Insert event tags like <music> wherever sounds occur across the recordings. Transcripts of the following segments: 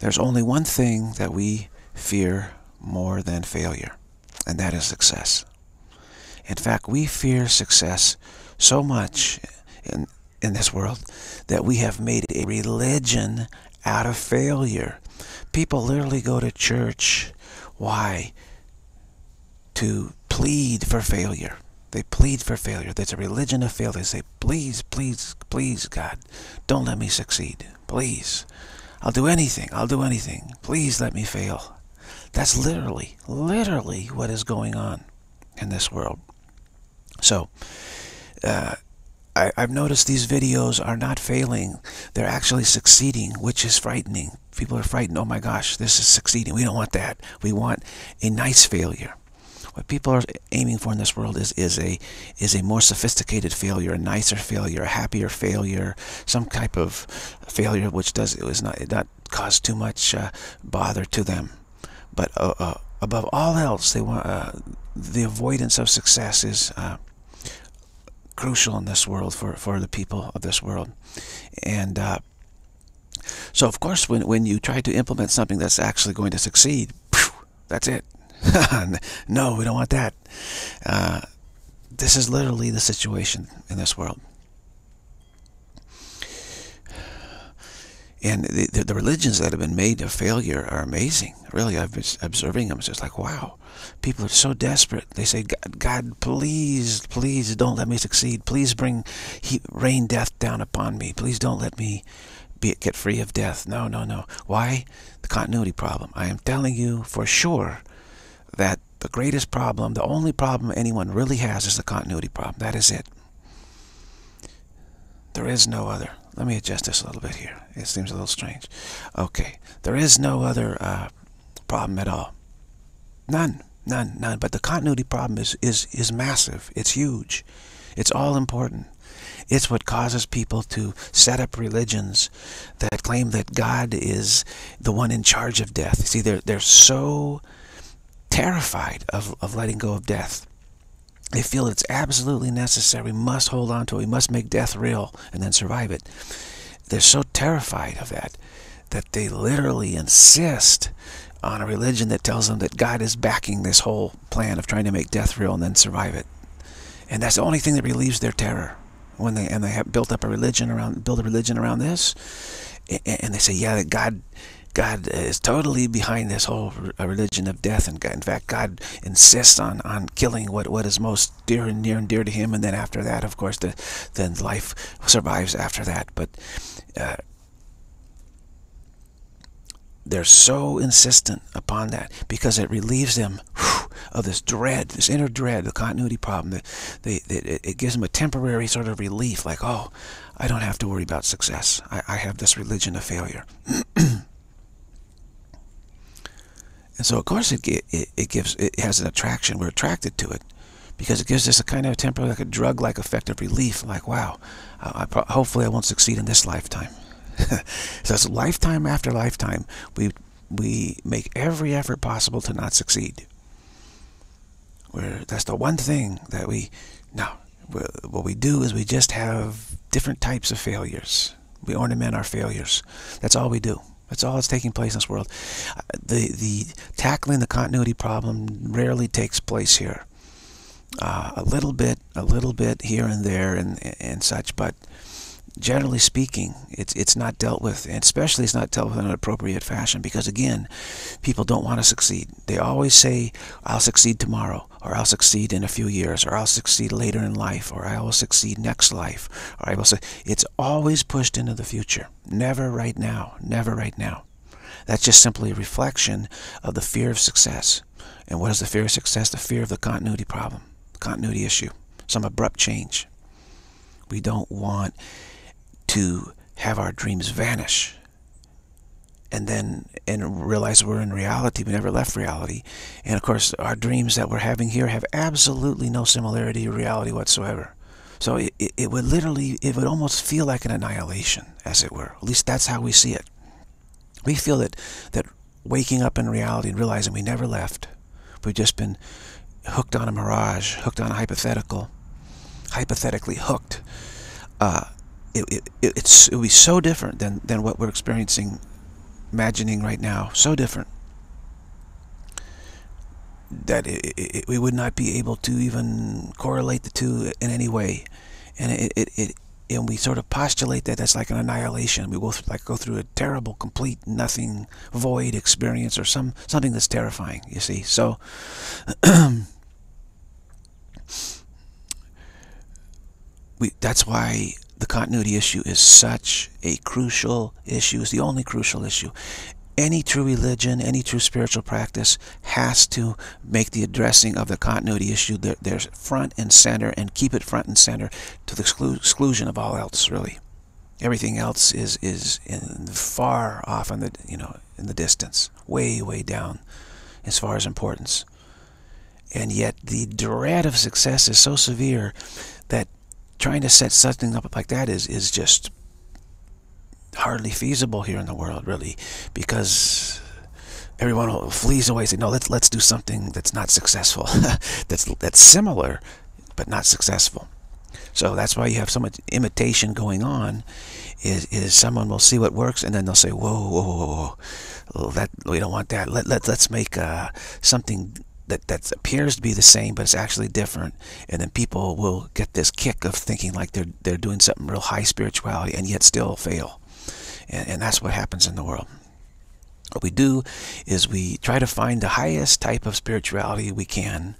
There's only one thing that we fear more than failure, and that is success. In fact, we fear success so much in, in this world that we have made a religion out of failure. People literally go to church. Why? To plead for failure. They plead for failure. There's a religion of failure. They say, please, please, please, God, don't let me succeed. Please. I'll do anything. I'll do anything. Please let me fail. That's literally, literally what is going on in this world. So, uh, I, have noticed these videos are not failing. They're actually succeeding, which is frightening. People are frightened. Oh my gosh, this is succeeding. We don't want that. We want a nice failure. What people are aiming for in this world is, is a is a more sophisticated failure, a nicer failure, a happier failure, some type of failure which does it was not not cause too much uh, bother to them. But uh, uh, above all else, they want uh, the avoidance of success is uh, crucial in this world for for the people of this world, and. Uh, so of course, when when you try to implement something that's actually going to succeed, that's it. <laughs> no, we don't want that. Uh, this is literally the situation in this world. And the, the, the, religions that have been made a failure are amazing. Really, I've been observing them. It's just like, wow. People are so desperate. They say, God, God please, please don't let me succeed. Please bring rain death down upon me. Please don't let me be, get free of death. No, no, no. Why? The continuity problem. I am telling you for sure that the greatest problem, the only problem anyone really has is the continuity problem. That is it. There is no other. Let me adjust this a little bit here. It seems a little strange. Okay. There is no other uh, problem at all. None. None. None. But the continuity problem is, is, is massive. It's huge. It's all important. It's what causes people to set up religions that claim that God is the one in charge of death. See, they're, they're so terrified of, of letting go of death. They feel it's absolutely necessary. We must hold on to it. We must make death real and then survive it. They're so terrified of that that they literally insist on a religion that tells them that God is backing this whole plan of trying to make death real and then survive it. And that's the only thing that relieves their terror. When they and they have built up a religion around build a religion around this, and they say, yeah, that God God is totally behind this whole religion of death, and God, in fact, God insists on on killing what what is most dear and near and dear to Him, and then after that, of course, the then life survives after that. But uh, they're so insistent upon that because it relieves them whew, of this dread, this inner dread, the continuity problem. They, it gives them a temporary sort of relief, like, oh, I don't have to worry about success. I, I have this religion of failure. <clears throat> And so, of course, it, it, it gives it has an attraction. We're attracted to it because it gives us a kind of temporary, like a drug-like effect of relief. Like, wow, I, I, hopefully I won't succeed in this lifetime. <laughs> so it's lifetime after lifetime, we we make every effort possible to not succeed. Where that's the one thing that we no. What we do is we just have different types of failures. We ornament our failures. That's all we do. That's all that's taking place in this world. The the tackling the continuity problem rarely takes place here. Uh, a little bit, a little bit here and there, and and such, but generally speaking, it's it's not dealt with, and especially it's not dealt with in an appropriate fashion because again, people don't want to succeed. They always say, "I'll succeed tomorrow," or "I'll succeed in a few years," or "I'll succeed later in life," or "I will succeed next life," or "I will." Say, it's always pushed into the future, never right now, never right now. That's just simply a reflection of the fear of success. And what is the fear of success? The fear of the continuity problem, continuity issue, some abrupt change. We don't want to have our dreams vanish and then and realize we're in reality we never left reality. And of course our dreams that we're having here have absolutely no similarity to reality whatsoever. So it, it, it would literally it would almost feel like an annihilation as it were. At least that's how we see it. We feel that that waking up in reality and realizing we never left we've just been hooked on a mirage hooked on a hypothetical hypothetically hooked uh, it, it, it's, it would be so different than, than what we're experiencing imagining right now so different that it, it, we would not be able to even correlate the two in any way. And it, it, it and we sort of postulate that that's like an annihilation. We will like go through a terrible, complete, nothing, void experience, or some something that's terrifying. You see, so <clears throat> we that's why the continuity issue is such a crucial issue. It's the only crucial issue, any true religion, any true spiritual practice has to make the addressing of the continuity issue their, front and center and keep it front and center to the exclusion of all else, really. Everything else is is in far off in the you know in the distance, way way down, as far as importance. And yet the dread of success is so severe that trying to set something up like that is is just hardly feasible here in the world, really, because everyone flees away. Say, no, let's let's do something that's not successful, <laughs> that's that's similar, but not successful. So that's why you have so much imitation going on. Is is someone will see what works and then they'll say, whoa, whoa, whoa, whoa. that we don't want that. Let let let's make uh, something that that appears to be the same, but it's actually different. And then people will get this kick of thinking like they're they're doing something real high spirituality and yet still fail. And, and that's what happens in the world. What we do is we try to find the highest type of spirituality we can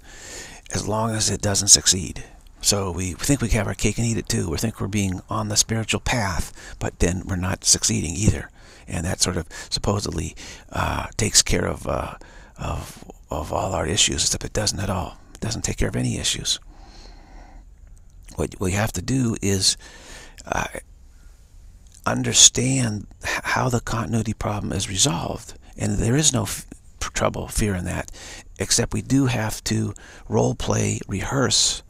as long as it doesn't succeed. So we think we have our cake and eat it too. We think we're being on the spiritual path, but then we're not succeeding either. And that sort of supposedly uh, takes care of, uh, of, of all our issues, except it doesn't at all. It doesn't take care of any issues. What we have to do is uh, understand how the continuity problem is resolved. And there is no trouble, fear in that, except we do have to role play, rehearse,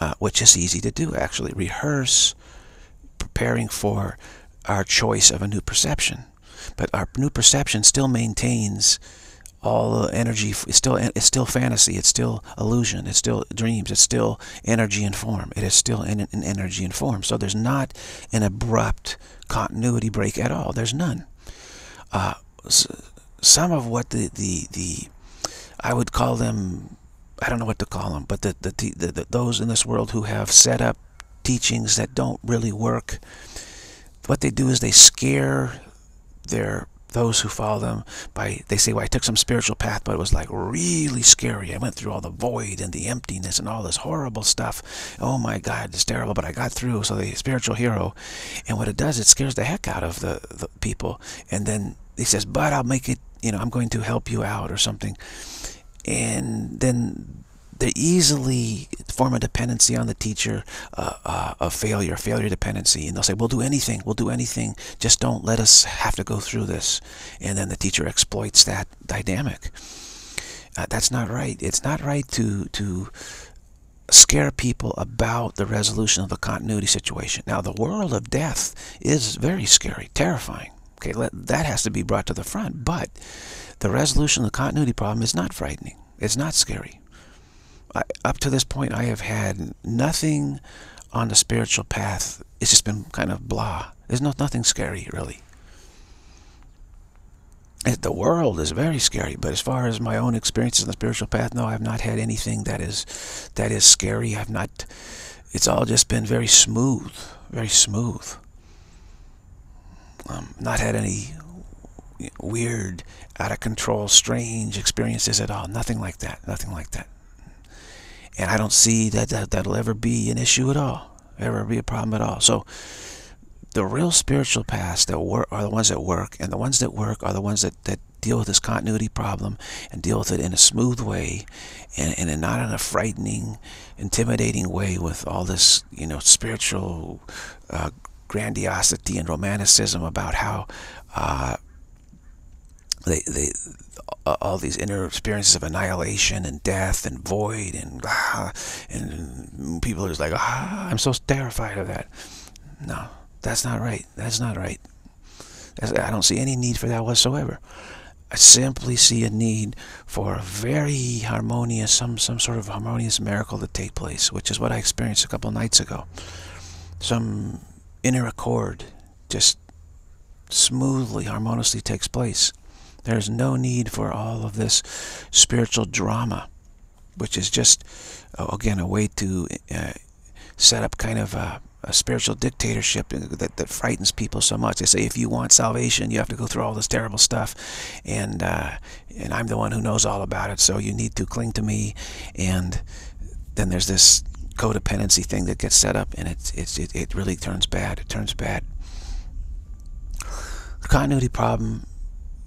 uh, which is easy to do actually. Rehearse preparing for our choice of a new perception. But our new perception still maintains all the energy is still it's still fantasy it's still illusion it's still dreams it's still energy and form it is still in, energy and form. So there's not an abrupt continuity break at all. There's none. Uh, some of what the the the I would call them I don't know what to call them but the, the, the, the those in this world who have set up teachings that don't really work what they do is they scare their those who follow them by they say well I took some spiritual path but it was like really scary. I went through all the void and the emptiness and all this horrible stuff. Oh my god it's terrible but I got through. So the spiritual hero and what it does it scares the heck out of the, the people. And then he says but I'll make it you know I'm going to help you out or something. And then they easily form a dependency on the teacher, uh, uh, a failure, failure dependency. And they'll say, we'll do anything, we'll do anything, just don't let us have to go through this. And then the teacher exploits that dynamic. Uh, that's not right. It's not right to, to scare people about the resolution of the continuity situation. Now, the world of death is very scary, terrifying. Okay, let, that has to be brought to the front. But the resolution of the continuity problem is not frightening. It's not scary. I, up to this point, I have had nothing on the spiritual path. It's just been kind of blah. There's not nothing scary, really. The world is very scary, but as far as my own experiences on the spiritual path, no, I've not had anything that is that is scary. I've not. It's all just been very smooth, very smooth. Um, not had any weird, out of control, strange experiences at all. Nothing like that. Nothing like that. And I don't see that, that that'll ever be an issue at all, ever be a problem at all. So the real spiritual paths that work are the ones that work, and the ones that work are the ones that, that deal with this continuity problem and deal with it in a smooth way and, and not in a frightening, intimidating way with all this, you know, spiritual uh, grandiosity and romanticism about how uh, they, they, all these inner experiences of annihilation and death and void and ah, and people are just like ah, I'm so terrified of that. No, that's not right. That's not right. That's, I don't see any need for that whatsoever. I simply see a need for a very harmonious, some some sort of harmonious miracle to take place, which is what I experienced a couple nights ago. Some inner accord, just smoothly, harmoniously takes place. There's no need for all of this spiritual drama, which is just, uh, again, a way to uh, set up kind of a, a, spiritual dictatorship that, that frightens people so much. They say if you want salvation, you have to go through all this terrible stuff, and uh, and I'm the one who knows all about it, so you need to cling to me. And then there's this codependency thing that gets set up, and it's, it, it really turns bad. It turns bad. The continuity problem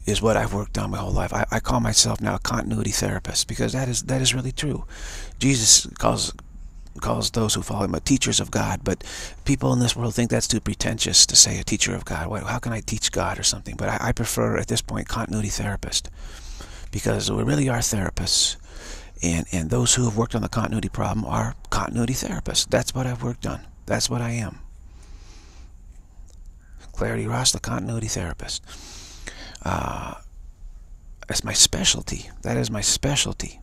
is what I've worked on my whole life. I, I call myself now a continuity therapist because that is that is really true. Jesus calls calls those who follow him uh, teachers of God, but people in this world think that's too pretentious to say a teacher of God. What, how can I teach God or something? But I, I prefer at this point continuity therapist because we really are therapists. And, and those who have worked on the continuity problem are continuity therapists. That's what I've worked on. That's what I am. Clarity Ross, the continuity therapist. Uh, that's my specialty. That is my specialty.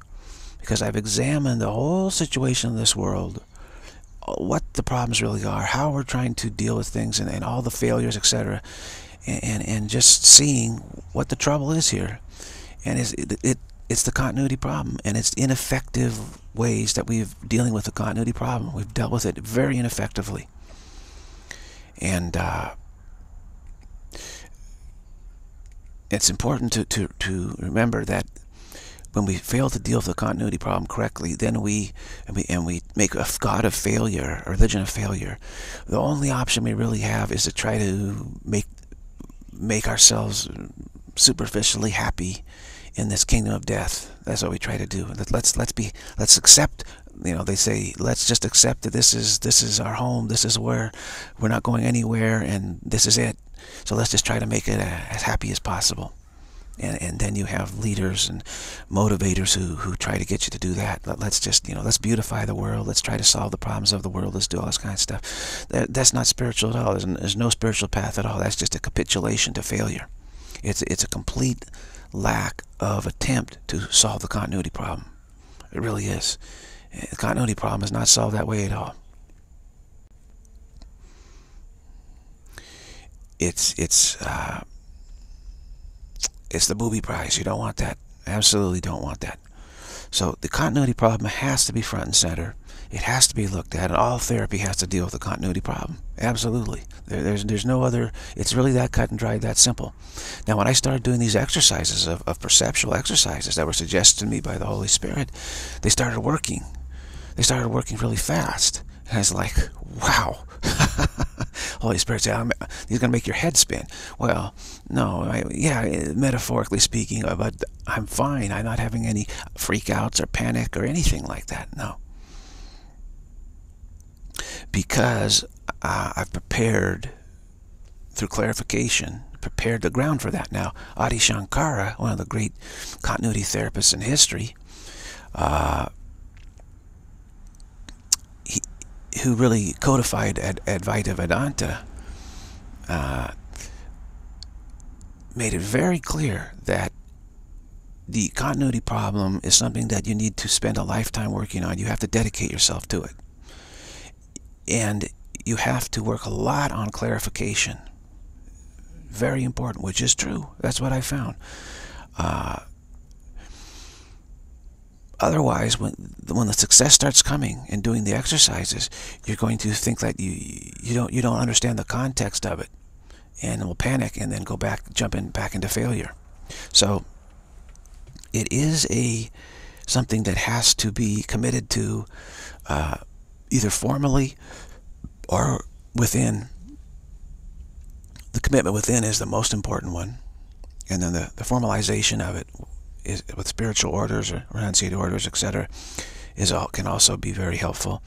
Because I've examined the whole situation in this world, what the problems really are, how we're trying to deal with things, and, and all the failures, etc. And, and, and just seeing what the trouble is here. And it, it, it's the continuity problem, and it's ineffective ways that we've dealing with the continuity problem. We've dealt with it very ineffectively. And uh, it's important to, to, to remember that when we fail to deal with the continuity problem correctly, then we and we and we make a god of failure, a religion of failure. The only option we really have is to try to make make ourselves superficially happy in this kingdom of death. That's what we try to do. Let's let's be let's accept. You know, they say let's just accept that this is this is our home. This is where we're not going anywhere, and this is it. So let's just try to make it uh, as happy as possible and, and then you have leaders and motivators who, who try to get you to do that. Let, us just, you know, let's beautify the world. Let's try to solve the problems of the world. Let's do all this kind of stuff. That, that's not spiritual at all. There's, there's no spiritual path at all. That's just a capitulation to failure. It's, it's a complete lack of attempt to solve the continuity problem. It really is. Eh, the continuity problem is not solved that way at all. It's, it's, uh, it's the booby prize. You don't want that. Absolutely don't want that. So the continuity problem has to be front and center. It has to be looked at. And all therapy has to deal with the continuity problem. Absolutely. There, there's, there's no other, it's really that cut and dried, that simple. Now, when I started doing these exercises of, of perceptual exercises that were suggested to me by the Holy Spirit, they started working. They started working really fast. I was like, wow. <laughs> Holy Spirit he's going to make your head spin. Well, no, I, yeah, metaphorically speaking, uh, but I'm fine. I'm not having any freakouts or panic or anything like that. No. Because uh, I've prepared through clarification, prepared the ground for that. Now, Adi Shankara, one of the great continuity therapists in history, uh, who really codified Ad Advaita Vedanta, uh, made it very clear that the continuity problem is something that you need to spend a lifetime working on. You have to dedicate yourself to it. And you have to work a lot on clarification. Very important, which is true. That's what I found. Uh, Otherwise, when when the success starts coming and doing the exercises, you're going to think that you you don't you don't understand the context of it, and will panic and then go back jumping back into failure. So it is a something that has to be committed to uh, either formally or within. The commitment within is the most important one, and then the, the formalization of it is, with spiritual orders or renunciate orders, etc., is all can also be very helpful.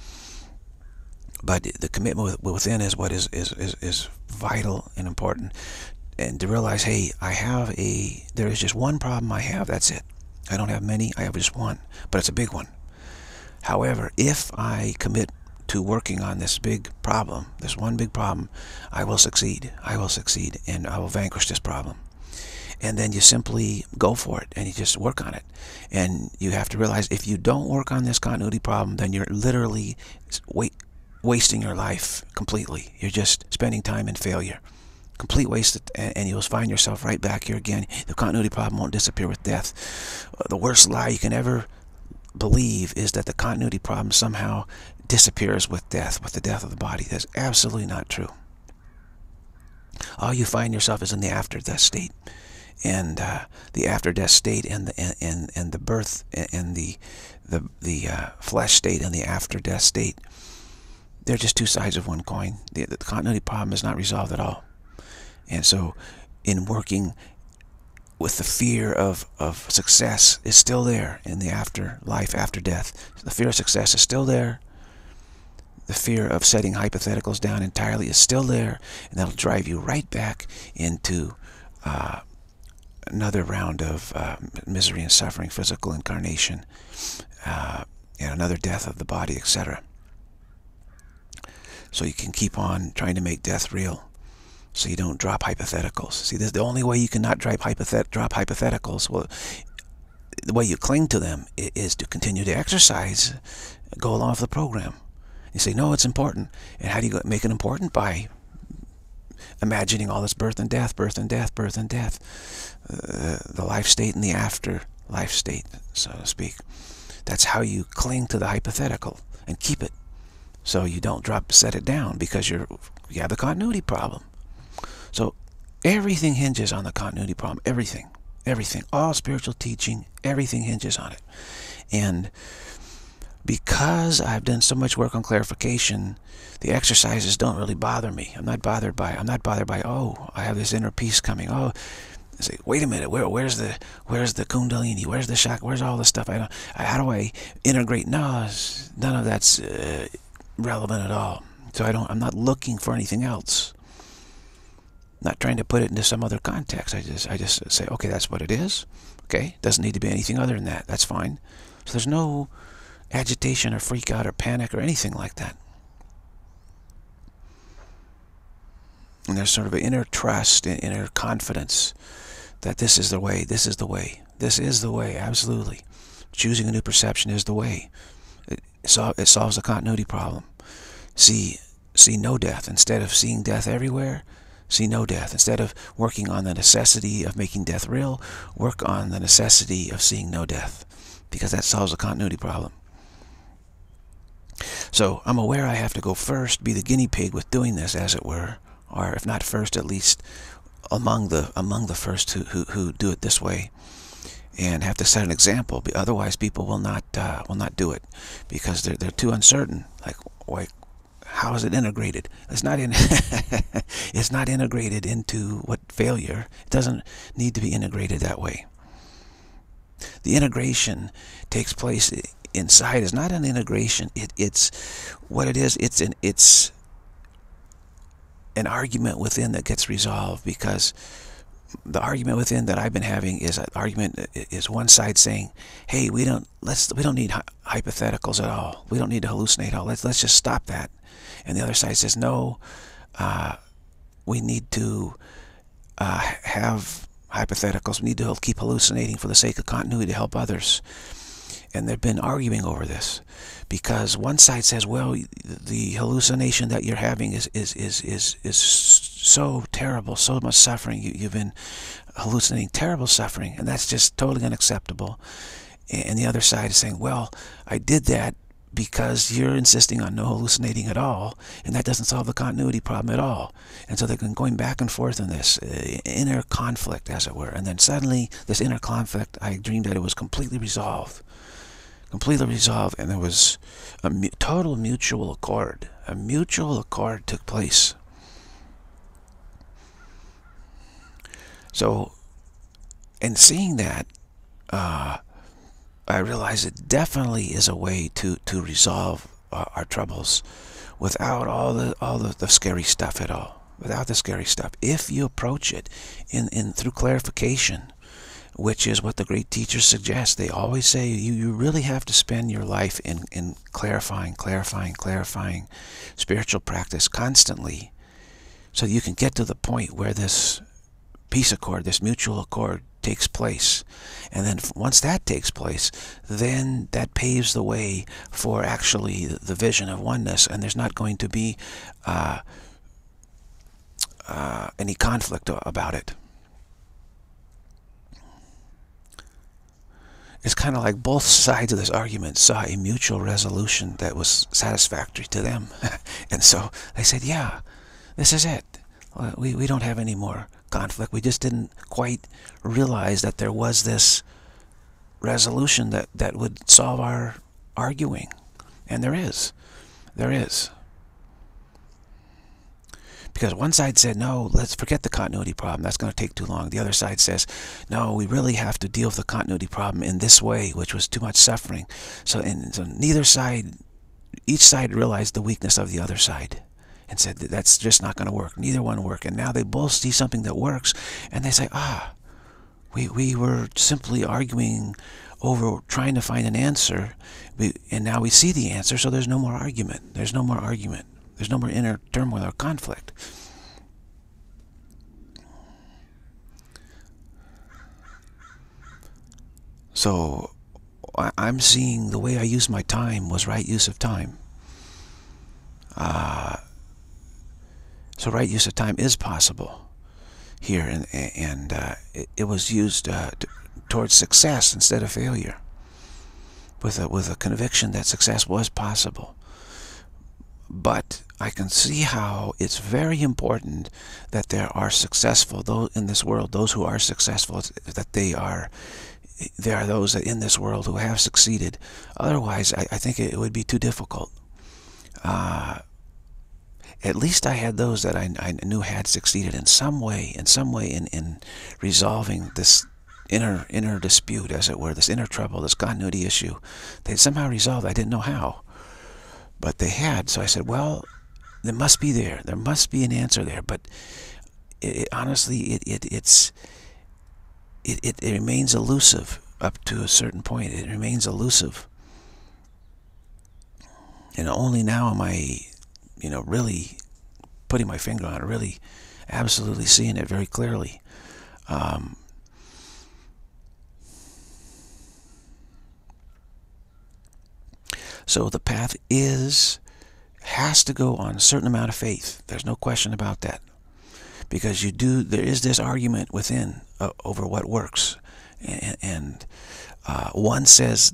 But the commitment within is what is, is, is, is vital and important. And to realize, hey, I have a, there is just one problem I have, that's it. I don't have many, I have just one, but it's a big one. However, if I commit to working on this big problem, this one big problem, I will succeed. I will succeed, and I will vanquish this problem and then you simply go for it and you just work on it. And you have to realize if you don't work on this continuity problem, then you're literally wait, wasting your life completely. You're just spending time in failure. complete waste, and you'll find yourself right back here again. The continuity problem won't disappear with death. Uh, the worst lie you can ever believe is that the continuity problem somehow disappears with death, with the death of the body. That's absolutely not true. All you find yourself is in the after-death state. And uh, the after-death state and the and, and the birth and the the the uh, flesh state and the after-death state, they're just two sides of one coin. The, the continuity problem is not resolved at all. And so in working with the fear of, of success is still there in the afterlife, after death. The fear of success is still there. The fear of setting hypotheticals down entirely is still there, and that'll drive you right back into uh, another round of uh, misery and suffering, physical incarnation, uh, and another death of the body, etc. So you can keep on trying to make death real so you don't drop hypotheticals. See, this is the only way you cannot drop, hypothet drop hypotheticals. Well, the way you cling to them is to continue to exercise, go along with the program. You say, no, it's important. And how do you make it important? By imagining all this birth and death, birth and death, birth and death. Uh, the life state and the after life state, so to speak. That's how you cling to the hypothetical and keep it. So you don't drop, set it down because you're, you have the continuity problem. So everything hinges on the continuity problem. Everything. Everything. All spiritual teaching, everything hinges on it. And because I've done so much work on clarification, the exercises don't really bother me. I'm not bothered by I'm not bothered by oh, I have this inner peace coming. Oh, Say, wait a minute, where where's the where's the kundalini? Where's the shock? Where's all the stuff? I don't how do I integrate? No, none of that's uh, relevant at all. So I don't I'm not looking for anything else I'm not trying to put it into some other context. I just I just say, okay, that's what it is. Okay, doesn't need to be anything other than that. That's fine. So there's no agitation or freak out or panic or anything like that. And there's sort of an inner trust and inner confidence that this is the way, this is the way, this is the way, absolutely. Choosing a new perception is the way. It, sol it solves the continuity problem. See, see no death. Instead of seeing death everywhere, see no death. Instead of working on the necessity of making death real, work on the necessity of seeing no death, because that solves the continuity problem. So I'm aware I have to go first, be the guinea pig with doing this, as it were, or if not first, at least among the among the first who who, who do it this way, and have to set an example. Otherwise, people will not uh, will not do it because they're they're too uncertain. Like, why how is it integrated? It's not in. <laughs> it's not integrated into what failure. It doesn't need to be integrated that way. The integration takes place inside. Is not an integration. It, it's what it is. It's an it's an argument within that gets resolved because the argument within that I've been having is an argument is one side saying, "Hey, we don't let's we don't need hypotheticals at all. We don't need to hallucinate all. Let's let's just stop that." And the other side says, "No, uh, we need to uh, have hypotheticals. We need to keep hallucinating for the sake of continuity to help others." And they've been arguing over this because one side says, "Well, the hallucination that you're having is is is is is." so terrible, so much suffering. You, you've been hallucinating terrible suffering, and that's just totally unacceptable. And the other side is saying, well, I did that because you're insisting on no hallucinating at all, and that doesn't solve the continuity problem at all. And so they've been going back and forth in this uh, inner conflict, as it were. And then suddenly, this inner conflict, I dreamed that it was completely resolved. Completely resolved, and there was a mu total mutual accord. A mutual accord took place. So, in seeing that, uh, I realized it definitely is a way to to resolve our, our troubles without all the all the, the scary stuff at all. Without the scary stuff, if you approach it in in through clarification, which is what the great teachers suggest. They always say you, you really have to spend your life in, in clarifying, clarifying, clarifying spiritual practice constantly so you can get to the point where this peace accord, this mutual accord takes place. And then once that takes place, then that paves the way for actually the vision of oneness. And there's not going to be uh, uh, any conflict about it. It's kind of like both sides of this argument saw a mutual resolution that was satisfactory to them. <laughs> and so they said, yeah, this is it. Uh, we, we don't have any more conflict. We just didn't quite realize that there was this resolution that, that would solve our arguing. And there is. There is. Because one side said, no, let's forget the continuity problem. That's going to take too long. The other side says, no, we really have to deal with the continuity problem in this way, which was too much suffering. So, and, so neither side, each side realized the weakness of the other side and said that's just not going to work. Neither one work. And now they both see something that works and they say, ah, we, we were simply arguing over trying to find an answer we, and now we see the answer so there's no more argument. There's no more argument. There's no more inner turmoil or conflict. So I'm seeing the way I use my time was right use of time. Uh, so right use of time is possible here, and, and uh, it, it, was used uh, towards success instead of failure, with a, with a conviction that success was possible. But I can see how it's very important that there are successful, those in this world, those who are successful, that they are there are those in this world who have succeeded. Otherwise, I, I think it would be too difficult. Uh, at least I had those that I, I knew had succeeded in some way, in some way in, in resolving this inner inner dispute, as it were, this inner trouble, this continuity issue. They somehow resolved. I didn't know how, but they had. So I said, well, there must be there. There must be an answer there. But it, it, honestly, it, it it's it, it, it remains elusive up to a certain point. It remains elusive. And only now am I you know, really putting my finger on it, really absolutely seeing it very clearly. Um, so the path is, has to go on a certain amount of faith. There's no question about that. Because you do, there is this argument within uh, over what works. And, and uh, one says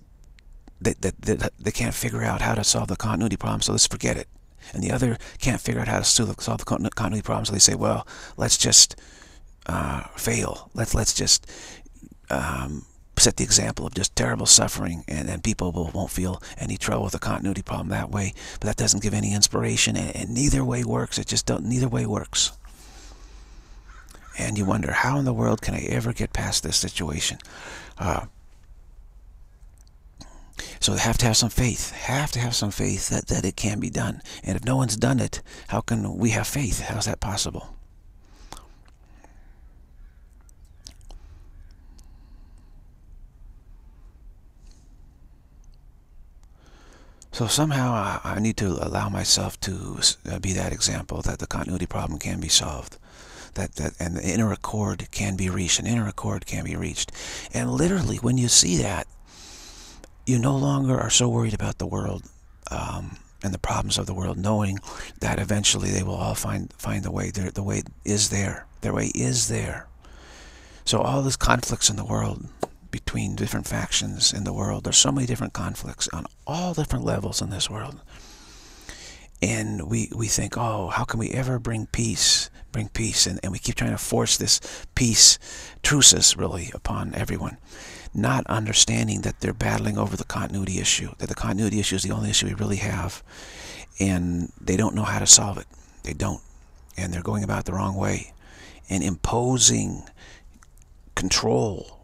that, that, that they can't figure out how to solve the continuity problem, so let's forget it and the other can't figure out how to solve the continuity problem, so they say, well, let's just uh, fail. Let's let's just um, set the example of just terrible suffering, and then people will, won't feel any trouble with the continuity problem that way. But that doesn't give any inspiration, and, and neither way works. It just don't. Neither way works. And you wonder, how in the world can I ever get past this situation? Uh, so they have to have some faith, have to have some faith that, that it can be done. And if no one's done it, how can we have faith? How's that possible? So somehow I, I, need to allow myself to uh, be that example that the continuity problem can be solved. That, that and the inner accord can be reached, an inner accord can be reached. And literally when you see that, you no longer are so worried about the world um, and the problems of the world, knowing that eventually they will all find find the way. Their the way is there. Their way is there. So all these conflicts in the world between different factions in the world, there's so many different conflicts on all different levels in this world. And we, we think, oh, how can we ever bring peace, bring peace? And, and we keep trying to force this peace, truces really, upon everyone not understanding that they're battling over the continuity issue, that the continuity issue is the only issue we really have, and they don't know how to solve it. They don't. And they're going about the wrong way. And imposing control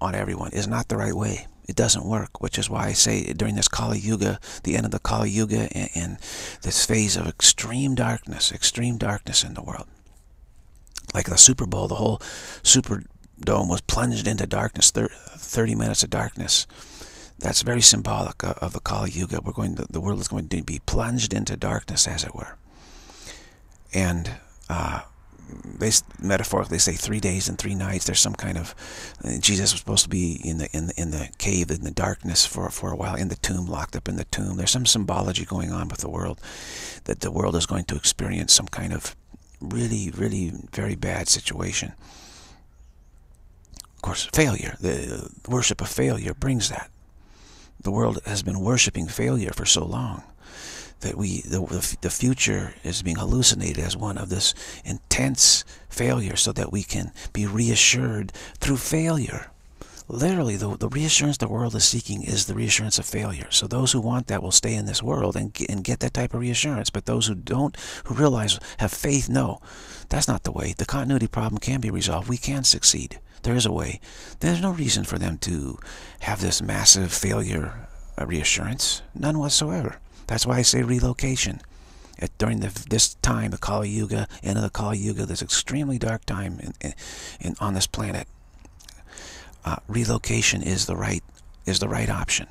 on everyone is not the right way. It doesn't work, which is why I say during this Kali Yuga, the end of the Kali Yuga, and, and this phase of extreme darkness, extreme darkness in the world. Like the Super Bowl, the whole Super dome was plunged into darkness, 30 minutes of darkness. That's very symbolic of the Kali Yuga. We're going to, the world is going to be plunged into darkness, as it were. And uh, they metaphorically say three days and three nights. There's some kind of uh, Jesus was supposed to be in the in the in the cave in the darkness for for a while in the tomb, locked up in the tomb. There's some symbology going on with the world that the world is going to experience some kind of really, really very bad situation. Of course, failure, the worship of failure brings that. The world has been worshiping failure for so long that we the, the future is being hallucinated as one of this intense failure so that we can be reassured through failure. Literally, the, the reassurance the world is seeking is the reassurance of failure. So those who want that will stay in this world and and get that type of reassurance. But those who don't, who realize, have faith, no, that's not the way. The continuity problem can be resolved. We can succeed. There is a way. There's no reason for them to have this massive failure uh, reassurance. None whatsoever. That's why I say relocation. At, during the, this time, the Kali Yuga, end of the Kali Yuga, this extremely dark time in, in, in on this planet, uh, relocation is the right is the right option.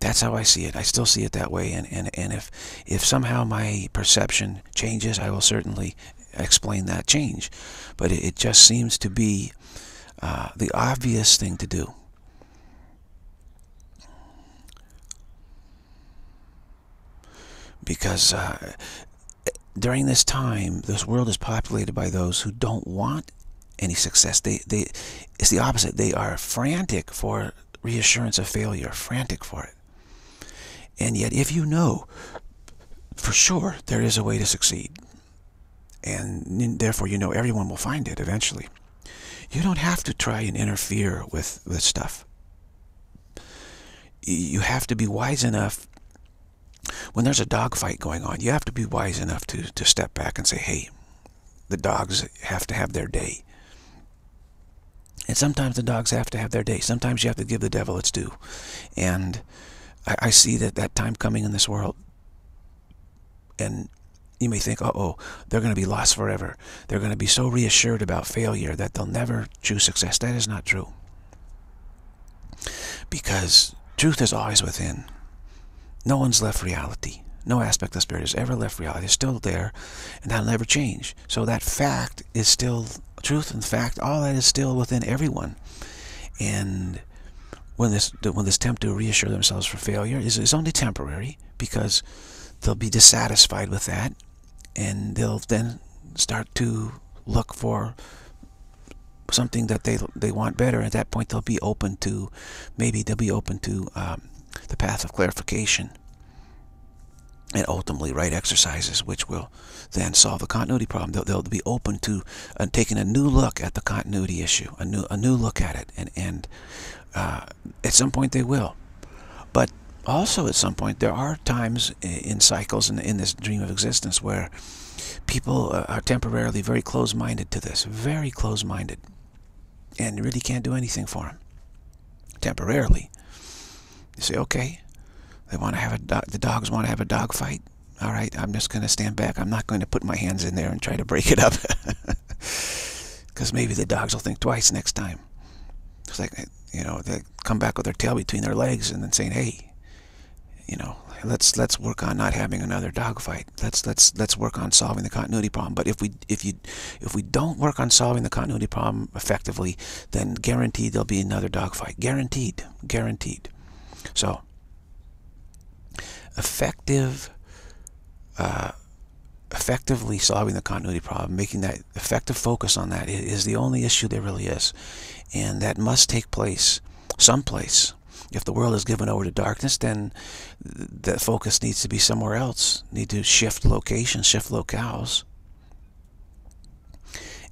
That's how I see it. I still see it that way, and and and if if somehow my perception changes, I will certainly explain that change. But it, it just seems to be uh, the obvious thing to do. Because uh, during this time, this world is populated by those who don't want any success. They, they, it's the opposite. They are frantic for reassurance of failure, frantic for it. And yet, if you know for sure there is a way to succeed, and therefore you know everyone will find it eventually, you don't have to try and interfere with this stuff. You have to be wise enough when there's a dog fight going on, you have to be wise enough to, to step back and say, hey, the dogs have to have their day. And sometimes the dogs have to have their day. Sometimes you have to give the devil its due. And I, I see that that time coming in this world. And you may think, uh-oh, they're going to be lost forever. They're going to be so reassured about failure that they'll never choose success. That is not true. Because truth is always within. No one's left reality. No aspect of spirit has ever left reality. It's still there, and that'll never change. So that fact is still truth and fact, all that is still within everyone. And when this when this attempt to reassure themselves for failure is, is only temporary because they'll be dissatisfied with that and they'll then start to look for something that they they want better at that point they'll be open to maybe they'll be open to um, the path of clarification and ultimately right exercises which will then solve the continuity problem. They'll, they'll be open to uh, taking a new look at the continuity issue, a new, a new look at it. And, and uh, at some point they will. But also at some point there are times in cycles in, in this dream of existence where people uh, are temporarily very close-minded to this, very close-minded, and really can't do anything for them temporarily. You say, okay, they want to have a do the dogs want to have a dog fight. All right, I'm just going to stand back. I'm not going to put my hands in there and try to break it up. <laughs> Because maybe the dogs will think twice next time. It's like, you know, they come back with their tail between their legs and then saying, hey, you know, let's let's work on not having another dog fight. Let's let's let's work on solving the continuity problem. But if we if you if we don't work on solving the continuity problem effectively, then guaranteed there'll be another dog fight. Guaranteed, guaranteed. So effective, uh, effectively solving the continuity problem, making that effective focus on that is the only issue there really is. And that must take place someplace. If the world is given over to darkness, then that focus needs to be somewhere else. Need to shift location, shift locales,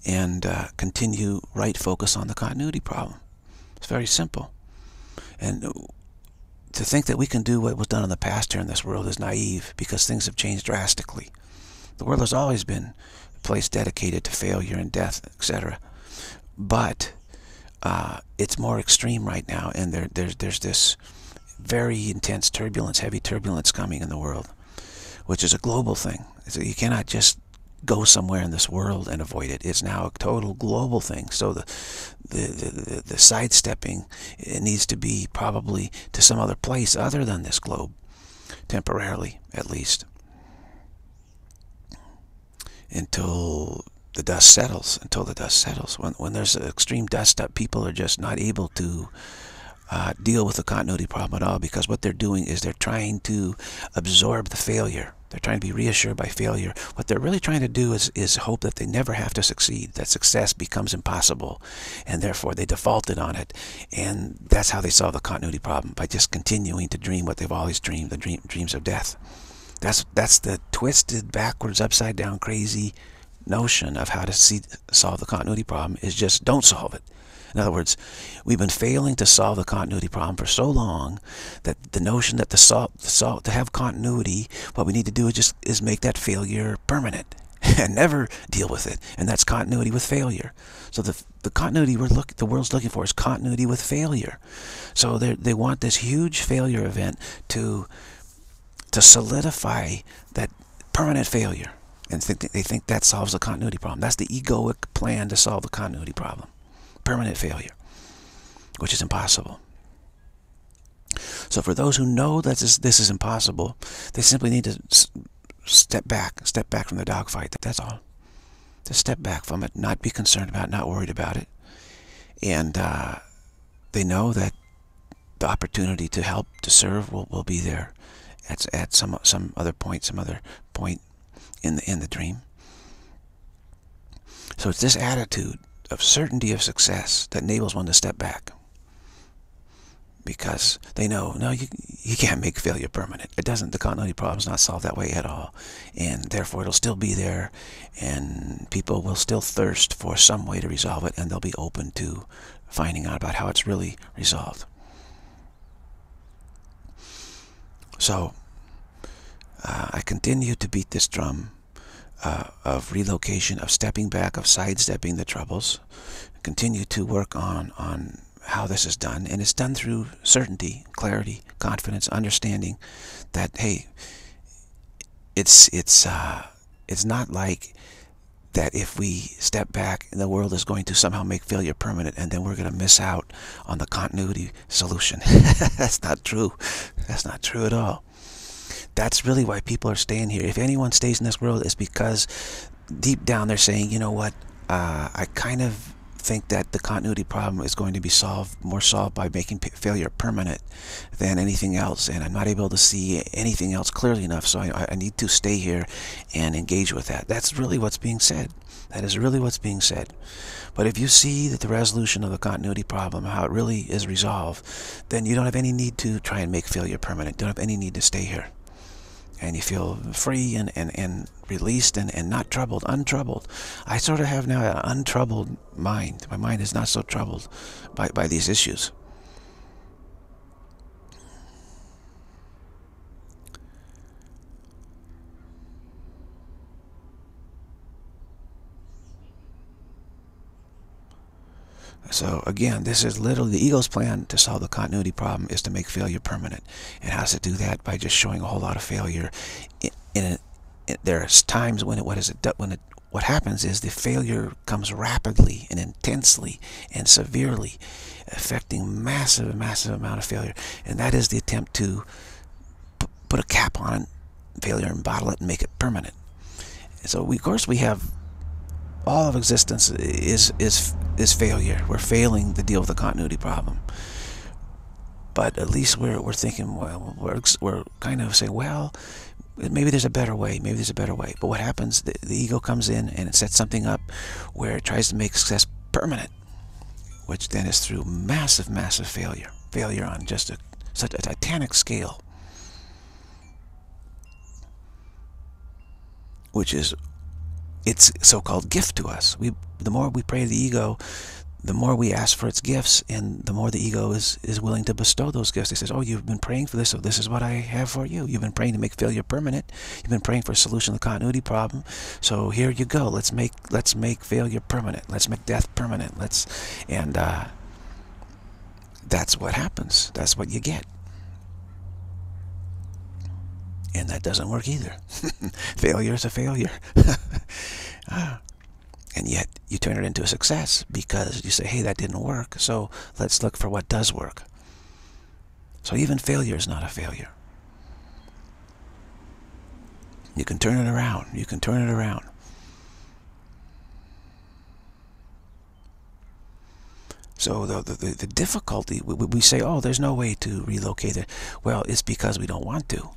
and uh, continue right focus on the continuity problem. It's very simple. And to think that we can do what was done in the past here in this world is naive because things have changed drastically. The world has always been a place dedicated to failure and death, etc. But uh, it's more extreme right now, and there, there's there's this very intense turbulence, heavy turbulence coming in the world, which is a global thing. So you cannot just go somewhere in this world and avoid it. It's now a total global thing. So the the, the, the sidestepping it needs to be probably to some other place other than this globe, temporarily at least, until the dust settles. Until the dust settles. When when there's extreme dust up, people are just not able to. Uh, deal with the continuity problem at all because what they're doing is they're trying to absorb the failure They're trying to be reassured by failure. What they're really trying to do is, is hope that they never have to succeed, that success becomes impossible, and therefore they defaulted on it. And that's how they solve the continuity problem, by just continuing to dream what they've always dreamed, the dream, dreams of death. That's, that's the twisted, backwards, upside down, crazy notion of how to see, solve the continuity problem is just don't solve it. In other words, we've been failing to solve the continuity problem for so long that the notion that to solve, to, solve, to have continuity, what we need to do is just is make that failure permanent <laughs> and never deal with it. And that's continuity with failure. So the the continuity we're look the world's looking for is continuity with failure. So they they want this huge failure event to to solidify that permanent failure and think, they think that solves the continuity problem. That's the egoic plan to solve the continuity problem permanent failure, which is impossible. So for those who know that this, this is impossible, they simply need to step back, step back from the dogfight. That's all. Just step back from it, not be concerned about it, not worried about it. And uh, they know that the opportunity to help, to serve will, will be there at, at some, some other point, some other point in the, in the dream. So it's this attitude of certainty of success that enables one to step back. Because they know, no, you, you can't make failure permanent. It doesn't, the continuity problem is not solved that way at all. And therefore it'll still be there and people will still thirst for some way to resolve it and they'll be open to finding out about how it's really resolved. So, uh, I continue to beat this drum uh, of relocation, of stepping back, of sidestepping the troubles. Continue to work on, on how this is done. And it's done through certainty, clarity, confidence, understanding that, hey, it's, it's, uh, it's not like that if we step back, the world is going to somehow make failure permanent, and then we're going to miss out on the continuity solution. <laughs> That's not true. That's not true at all that's really why people are staying here. If anyone stays in this world, it's because deep down they're saying, you know what, uh, I kind of think that the continuity problem is going to be solved, more solved by making failure permanent than anything else. And I'm not able to see anything else clearly enough. So I, I need to stay here and engage with that. That's really what's being said. That is really what's being said. But if you see that the resolution of the continuity problem, how it really is resolved, then you don't have any need to try and make failure permanent. You don't have any need to stay here and you feel free and, and, and released and, and not troubled, untroubled. I sort of have now an untroubled mind. My mind is not so troubled by, by these issues. So again, this is literally the ego's plan to solve the continuity problem is to make failure permanent. And how does it do that? By just showing a whole lot of failure. In, in, a, there's times when it, what is it, when it, what happens is the failure comes rapidly and intensely and severely, affecting massive, massive amount of failure. And that is the attempt to put a cap on failure and bottle it and make it permanent. And so we, of course we have all of existence is is is failure. We're failing to deal with the continuity problem. But at least we're we're thinking, well, we're we're kind of saying, well, maybe there's a better way. Maybe there's a better way. But what happens? The, the ego comes in and it sets something up where it tries to make success permanent, which then is through massive, massive failure. Failure on just a such a titanic scale, which is its so-called gift to us. We, the more we pray the ego, the more we ask for its gifts, and the more the ego is, is willing to bestow those gifts. It says, oh, you've been praying for this, so this is what I have for you. You've been praying to make failure permanent. You've been praying for a solution to the continuity problem. So here you go. Let's make let's make failure permanent. Let's make death permanent. Let's and uh, that's what happens. That's what you get. And that doesn't work either. <laughs> failure is a failure. <laughs> ah. And yet you turn it into a success because you say, hey, that didn't work. So let's look for what does work. So even failure is not a failure. You can turn it around. You can turn it around. So the, the, the difficulty, we, we say, oh, there's no way to relocate it. Well, it's because we don't want to.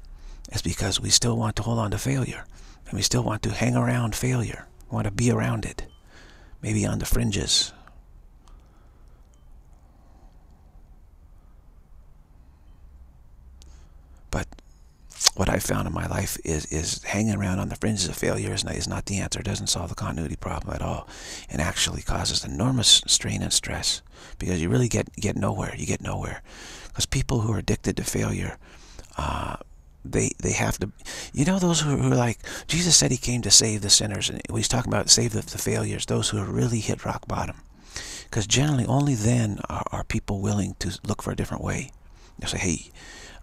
Is because we still want to hold on to failure. And we still want to hang around failure. We want to be around it. Maybe on the fringes. But what I found in my life is is hanging around on the fringes of failure is not, is not the answer. It doesn't solve the continuity problem at all, and actually causes enormous strain and stress because you really get get nowhere. You get nowhere because people who are addicted to failure, uh, they they have to, you know, those who, who are like Jesus said he came to save the sinners, and he's talking about save the, the failures, those who have really hit rock bottom, because generally only then are, are people willing to look for a different way. They say, hey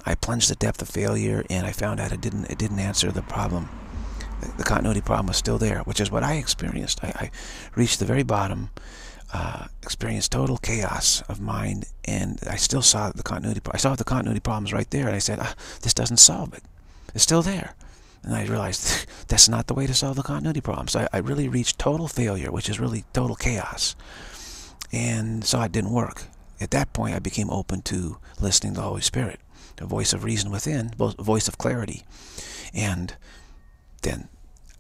I plunged the depth of failure and I found out it didn't it didn't answer the problem. The, the continuity problem was still there, which is what I experienced. I, I reached the very bottom, uh, experienced total chaos of mind, and I still saw the continuity. I saw the continuity problems right there, and I said, ah, "This doesn't solve it. It's still there." And I realized <laughs> that's not the way to solve the continuity problem. So I, I really reached total failure, which is really total chaos, and so it didn't work. At that point, I became open to listening to the Holy Spirit a voice of reason within, voice of clarity. And then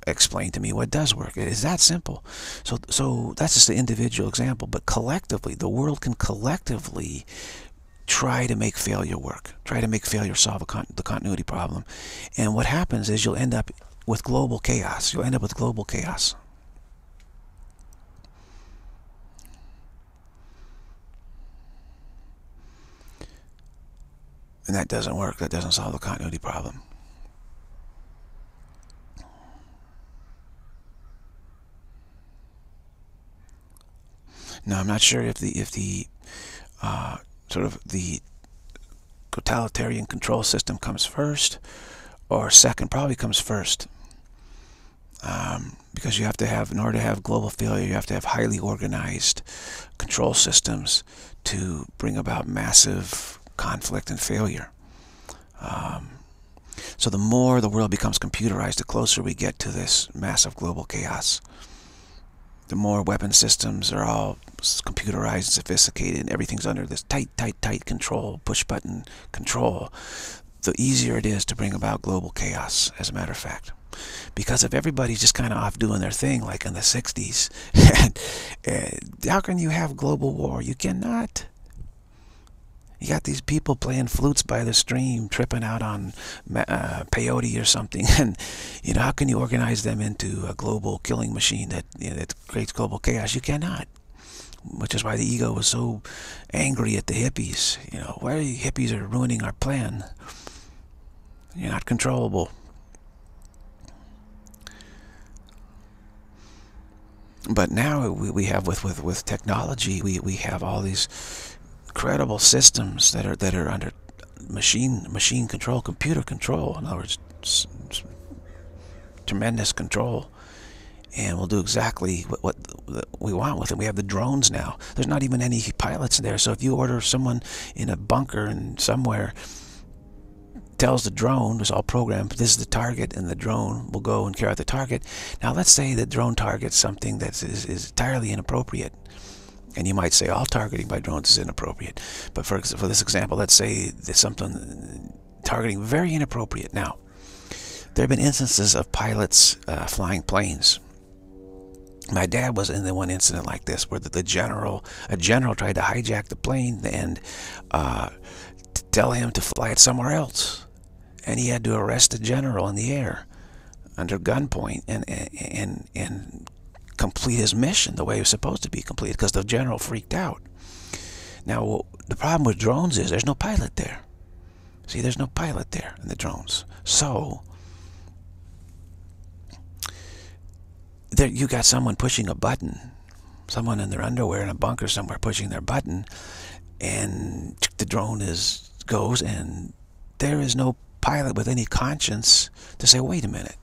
explain to me what does work. It is that simple. So, so that's just the individual example. But collectively, the world can collectively try to make failure work. Try to make failure solve con the continuity problem. And what happens is you'll end up with global chaos. You'll end up with global chaos. And that doesn't work. That doesn't solve the continuity problem. Now, I'm not sure if the if the uh, sort of the totalitarian control system comes first or second. Probably comes first. Um, because you have to have, in order to have global failure, you have to have highly organized control systems to bring about massive conflict and failure. Um, so the more the world becomes computerized, the closer we get to this massive global chaos. The more weapon systems are all computerized and sophisticated and everything's under this tight, tight, tight control, push button control, the easier it is to bring about global chaos, as a matter of fact. Because if everybody's just kind of off doing their thing, like in the 60s, <laughs> and, and how can you have global war? You cannot. You got these people playing flutes by the stream, tripping out on uh, peyote or something, <laughs> and you know how can you organize them into a global killing machine that you know, that creates global chaos? You cannot. Which is why the ego was so angry at the hippies. You know, why the hippies are ruining our plan? You're not controllable. But now we, we have with, with, with technology, we, we have all these incredible systems that are that are under machine machine control, computer control. In other words, tremendous control, and we'll do exactly what, what we want with it. We have the drones now. There's not even any pilots there, so if you order someone in a bunker and somewhere tells the drone, it's all programmed, this is the target, and the drone will go and carry out the target. Now, let's say the drone targets something that is, is entirely inappropriate. And you might say all targeting by drones is inappropriate. But for, for this example, let's say there's something targeting very inappropriate. Now, there have been instances of pilots uh, flying planes. My dad was in the one incident like this where the, the general, a general tried to hijack the plane and uh, tell him to fly it somewhere else. And he had to arrest the general in the air under gunpoint and, and, and complete his mission the way it was supposed to be completed because the general freaked out. Now, the problem with drones is there's no pilot there. See, there's no pilot there in the drones. So, there you got someone pushing a button, someone in their underwear in a bunker somewhere pushing their button, and the drone is goes, and there is no pilot with any conscience to say, wait a minute,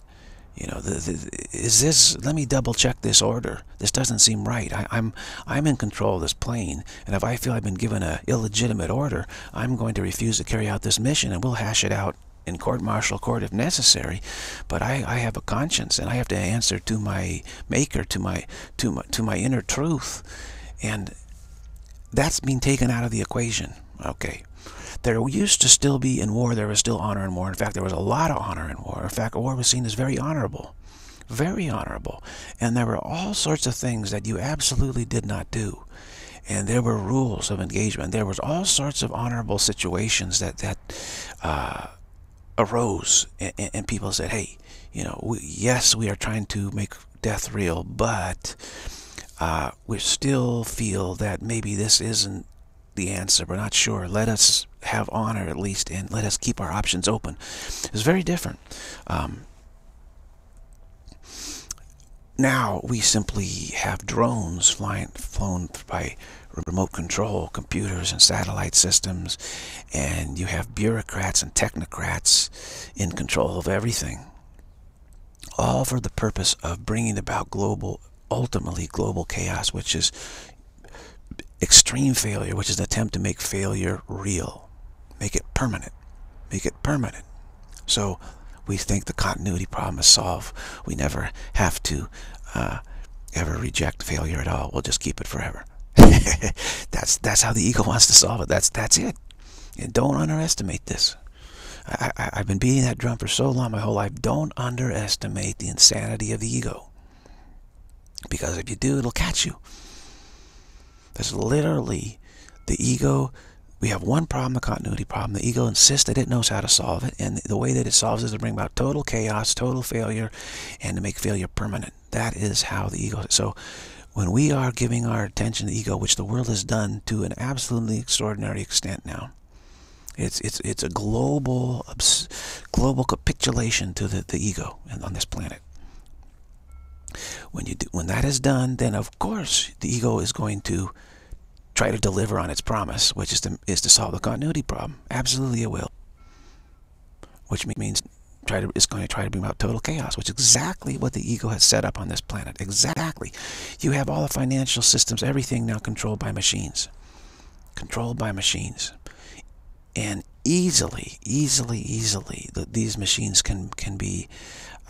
you know, the, the, is this, let me double check this order. This doesn't seem right. I, I'm, I'm in control of this plane, and if I feel I've been given an illegitimate order, I'm going to refuse to carry out this mission, and we'll hash it out in court-martial court if necessary. But I, I have a conscience, and I have to answer to my maker, to my, to my, to my inner truth. And that's being taken out of the equation. Okay. There used to still be in war, there was still honor in war. In fact, there was a lot of honor in war. In fact, war was seen as very honorable. Very honorable. And there were all sorts of things that you absolutely did not do. And there were rules of engagement. There was all sorts of honorable situations that, that uh, arose. And, and, people said, hey, you know, we, yes, we are trying to make death real, but uh, we still feel that maybe this isn't the answer. We're not sure. Let us have honor at least, and let us keep our options open. It's very different. Um, now we simply have drones flying, flown by remote control, computers and satellite systems, and you have bureaucrats and technocrats in control of everything. All for the purpose of bringing about global, ultimately global chaos, which is extreme failure, which is an attempt to make failure real, make it permanent, make it permanent. So we think the continuity problem is solved. We never have to uh, ever reject failure at all. We'll just keep it forever. <laughs> that's that's how the ego wants to solve it. That's that's it. And don't underestimate this. I, I, I've been beating that drum for so long, my whole life. Don't underestimate the insanity of the ego. Because if you do, it'll catch you. That's literally the ego. We have one problem, the continuity problem. The ego insists that it knows how to solve it, and the way that it solves it is to bring about total chaos, total failure, and to make failure permanent. That is how the ego. So, when we are giving our attention to the ego, which the world has done to an absolutely extraordinary extent now, it's it's it's a global global capitulation to the, the ego and on this planet. When you do, when that is done, then of course the ego is going to try to deliver on its promise, which is to is to solve the continuity problem. Absolutely, it will. Which means try to it's going to try to bring about total chaos, which is exactly what the ego has set up on this planet. Exactly. You have all the financial systems, everything now controlled by machines. Controlled by machines. And easily, easily, easily, the, these machines can can be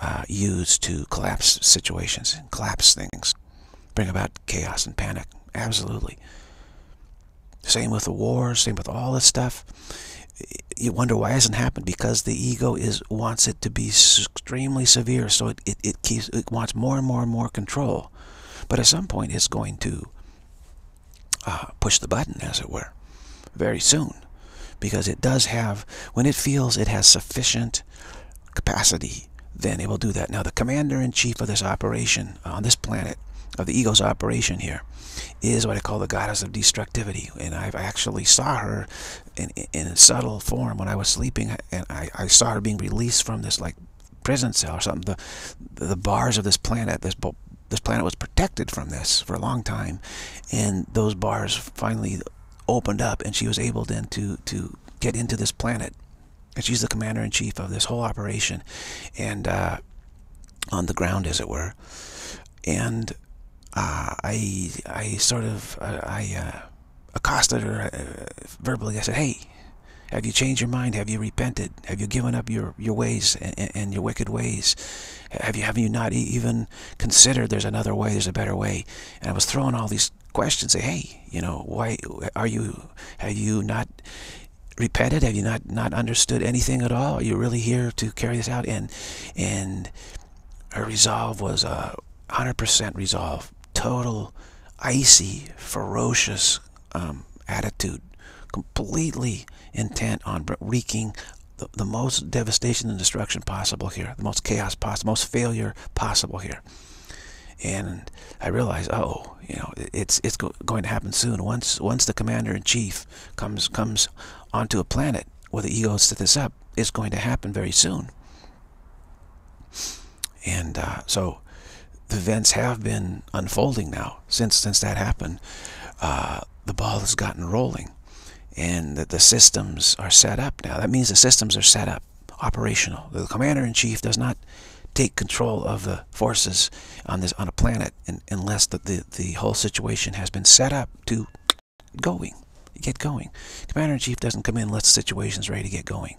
uh, used to collapse situations, and collapse things, bring about chaos and panic. Absolutely. Same with the wars, same with all this stuff. You wonder why it hasn't happened because the ego is wants it to be extremely severe, so it, it, it keeps it wants more and more and more control. But at some point, it's going to uh, push the button, as it were, very soon, because it does have when it feels it has sufficient capacity then it will do that. Now, the commander-in-chief of this operation uh, on this planet, of the ego's operation here, is what I call the goddess of destructivity. And I've actually saw her in, in a subtle form when I was sleeping, and I, I saw her being released from this like prison cell or something. The, the bars of this planet, this this planet was protected from this for a long time, and those bars finally opened up, and she was able then to to get into this planet and she's the commander-in-chief of this whole operation and uh, on the ground as it were. And uh, I I sort of uh, I uh, accosted her uh, verbally. I said hey have you changed your mind? Have you repented? Have you given up your your ways and, and your wicked ways? Have you have you not even considered there's another way there's a better way? And I was throwing all these questions say hey you know why are you have you not repented? Have you not, not understood anything at all? Are you really here to carry this out? And, and her resolve was a 100% resolve. Total, icy, ferocious um, attitude. Completely intent on wreaking the, the most devastation and destruction possible here. The most chaos possible, most failure possible here and I realized, oh, you know, it's it's going to happen soon. Once once the commander in chief comes comes onto a planet where the ego set this up, is going to happen very soon. And uh, so the events have been unfolding now since since that happened. Uh, the ball has gotten rolling, and the, the systems are set up now. That means the systems are set up, operational. The commander in chief does not take control of the forces on this on a planet unless the, the, the whole situation has been set up to going, get going. Commander-in-Chief doesn't come in unless the situation's ready to get going.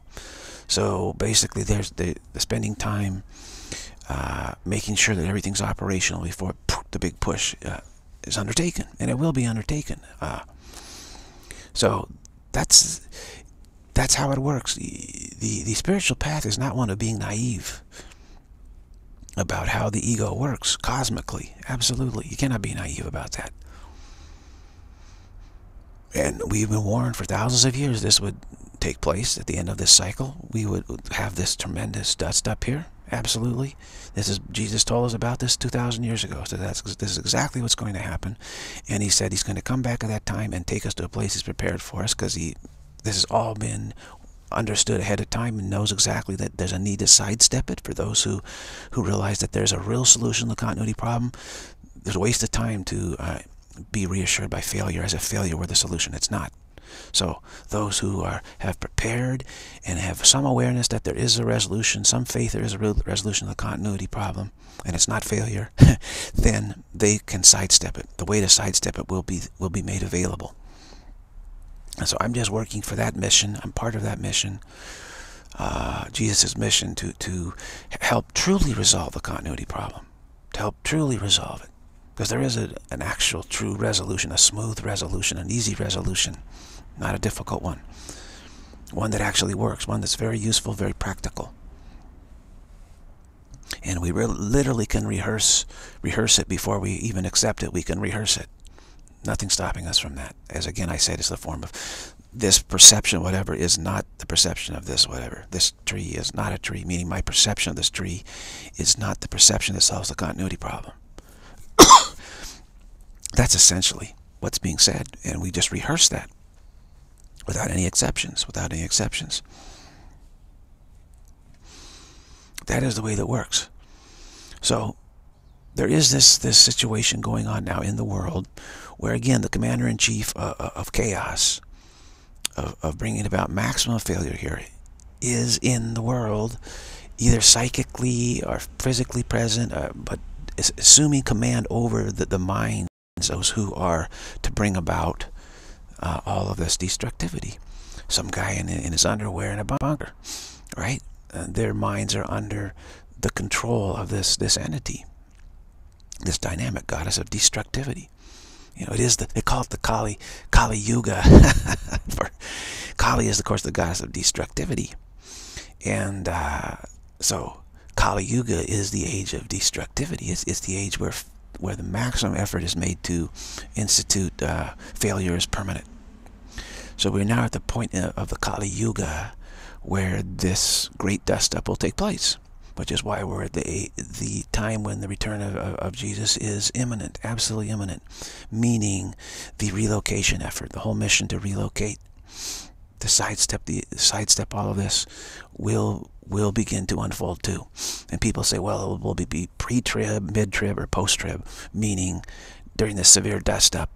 So basically there's the, the spending time uh, making sure that everything's operational before the big push uh, is undertaken. And it will be undertaken. Uh, so that's that's how it works. The, the, the spiritual path is not one of being naive about how the ego works cosmically. Absolutely. You cannot be naive about that. And we've been warned for thousands of years this would take place at the end of this cycle. We would have this tremendous dust up here. Absolutely. This is Jesus told us about this 2,000 years ago. So that's this is exactly what's going to happen. And he said he's going to come back at that time and take us to a place he's prepared for us because he this has all been understood ahead of time and knows exactly that there's a need to sidestep it for those who, who realize that there's a real solution to the continuity problem. There's a waste of time to uh, be reassured by failure as if failure were the solution. It's not. So those who are have prepared and have some awareness that there is a resolution, some faith there is a resolution of the continuity problem, and it's not failure, <laughs> then they can sidestep it. The way to sidestep it will be will be made available. And so I'm just working for that mission. I'm part of that mission. Uh, Jesus' mission to, to help truly resolve the continuity problem. To help truly resolve it. Because there is a, an actual true resolution, a smooth resolution, an easy resolution. Not a difficult one. One that actually works. One that's very useful, very practical. And we literally can rehearse, rehearse it before we even accept it. We can rehearse it. Nothing stopping us from that. As again I said, it's the form of this perception, whatever, is not the perception of this, whatever. This tree is not a tree, meaning my perception of this tree is not the perception that solves the continuity problem. That's essentially what's being said, and we just rehearse that without any exceptions, without any exceptions. That is the way that works. So there is this this situation going on now in the world where again the commander-in-chief uh, uh, of chaos of, of bringing about maximum failure here is in the world either psychically or physically present uh, but assuming command over the, the those who are to bring about uh, all of this destructivity some guy in, in his underwear in a bunker right uh, their minds are under the control of this this entity this dynamic goddess of destructivity. You know, it is the, they call it the Kali, Kali Yuga. <laughs> For, Kali is, of course, the goddess of destructivity. And uh, so Kali Yuga is the age of destructivity. It's, it's the age where where the maximum effort is made to institute uh, failure is permanent. So we're now at the point of the Kali Yuga where this great dust up will take place which is why we're at the the time when the return of, of, Jesus is imminent, absolutely imminent, meaning the relocation effort, the whole mission to relocate, to sidestep the sidestep all of this, will will begin to unfold too. And people say, well, it will be pre-trib, mid-trib, or post-trib, meaning during the severe dust up.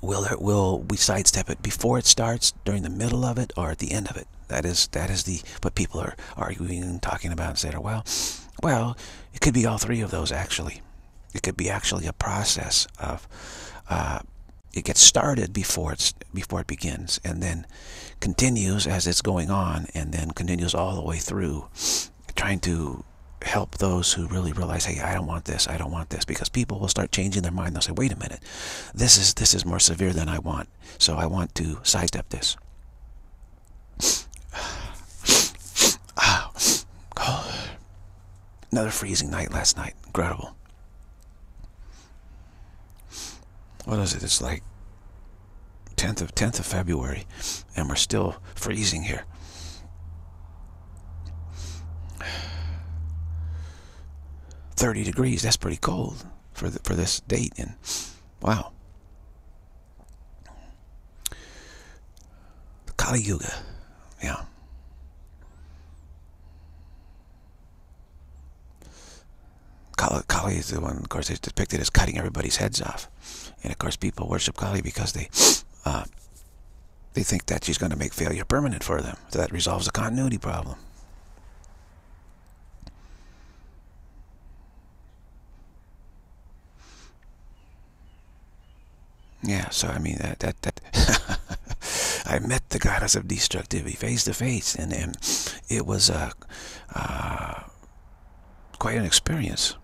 Will it, will we sidestep it before it starts, during the middle of it, or at the end of it? That is that is the what people are arguing and talking about and saying, well, well, it could be all three of those actually. It could be actually a process of uh, it gets started before it's before it begins, and then continues as it's going on, and then continues all the way through, trying to help those who really realize, hey, I don't want this, I don't want this, because people will start changing their mind. They'll say, wait a minute, this is this is more severe than I want, so I want to sidestep this. <sighs> Ah. Another freezing night last night. Incredible. What is it? It's like 10th of 10th of February, and we're still freezing here. Thirty degrees. That's pretty cold for the, for this date. And wow. The Kali Yuga. Yeah. Kali is the one, of course, is depicted as cutting everybody's heads off. And of course, people worship Kali because they <gasps> uh, they think that she's going to make failure permanent for them. So that resolves the continuity problem. Yeah, so I mean that that that <laughs> I met the goddess of destructivity face to face, and and it was uh, uh, quite an experience.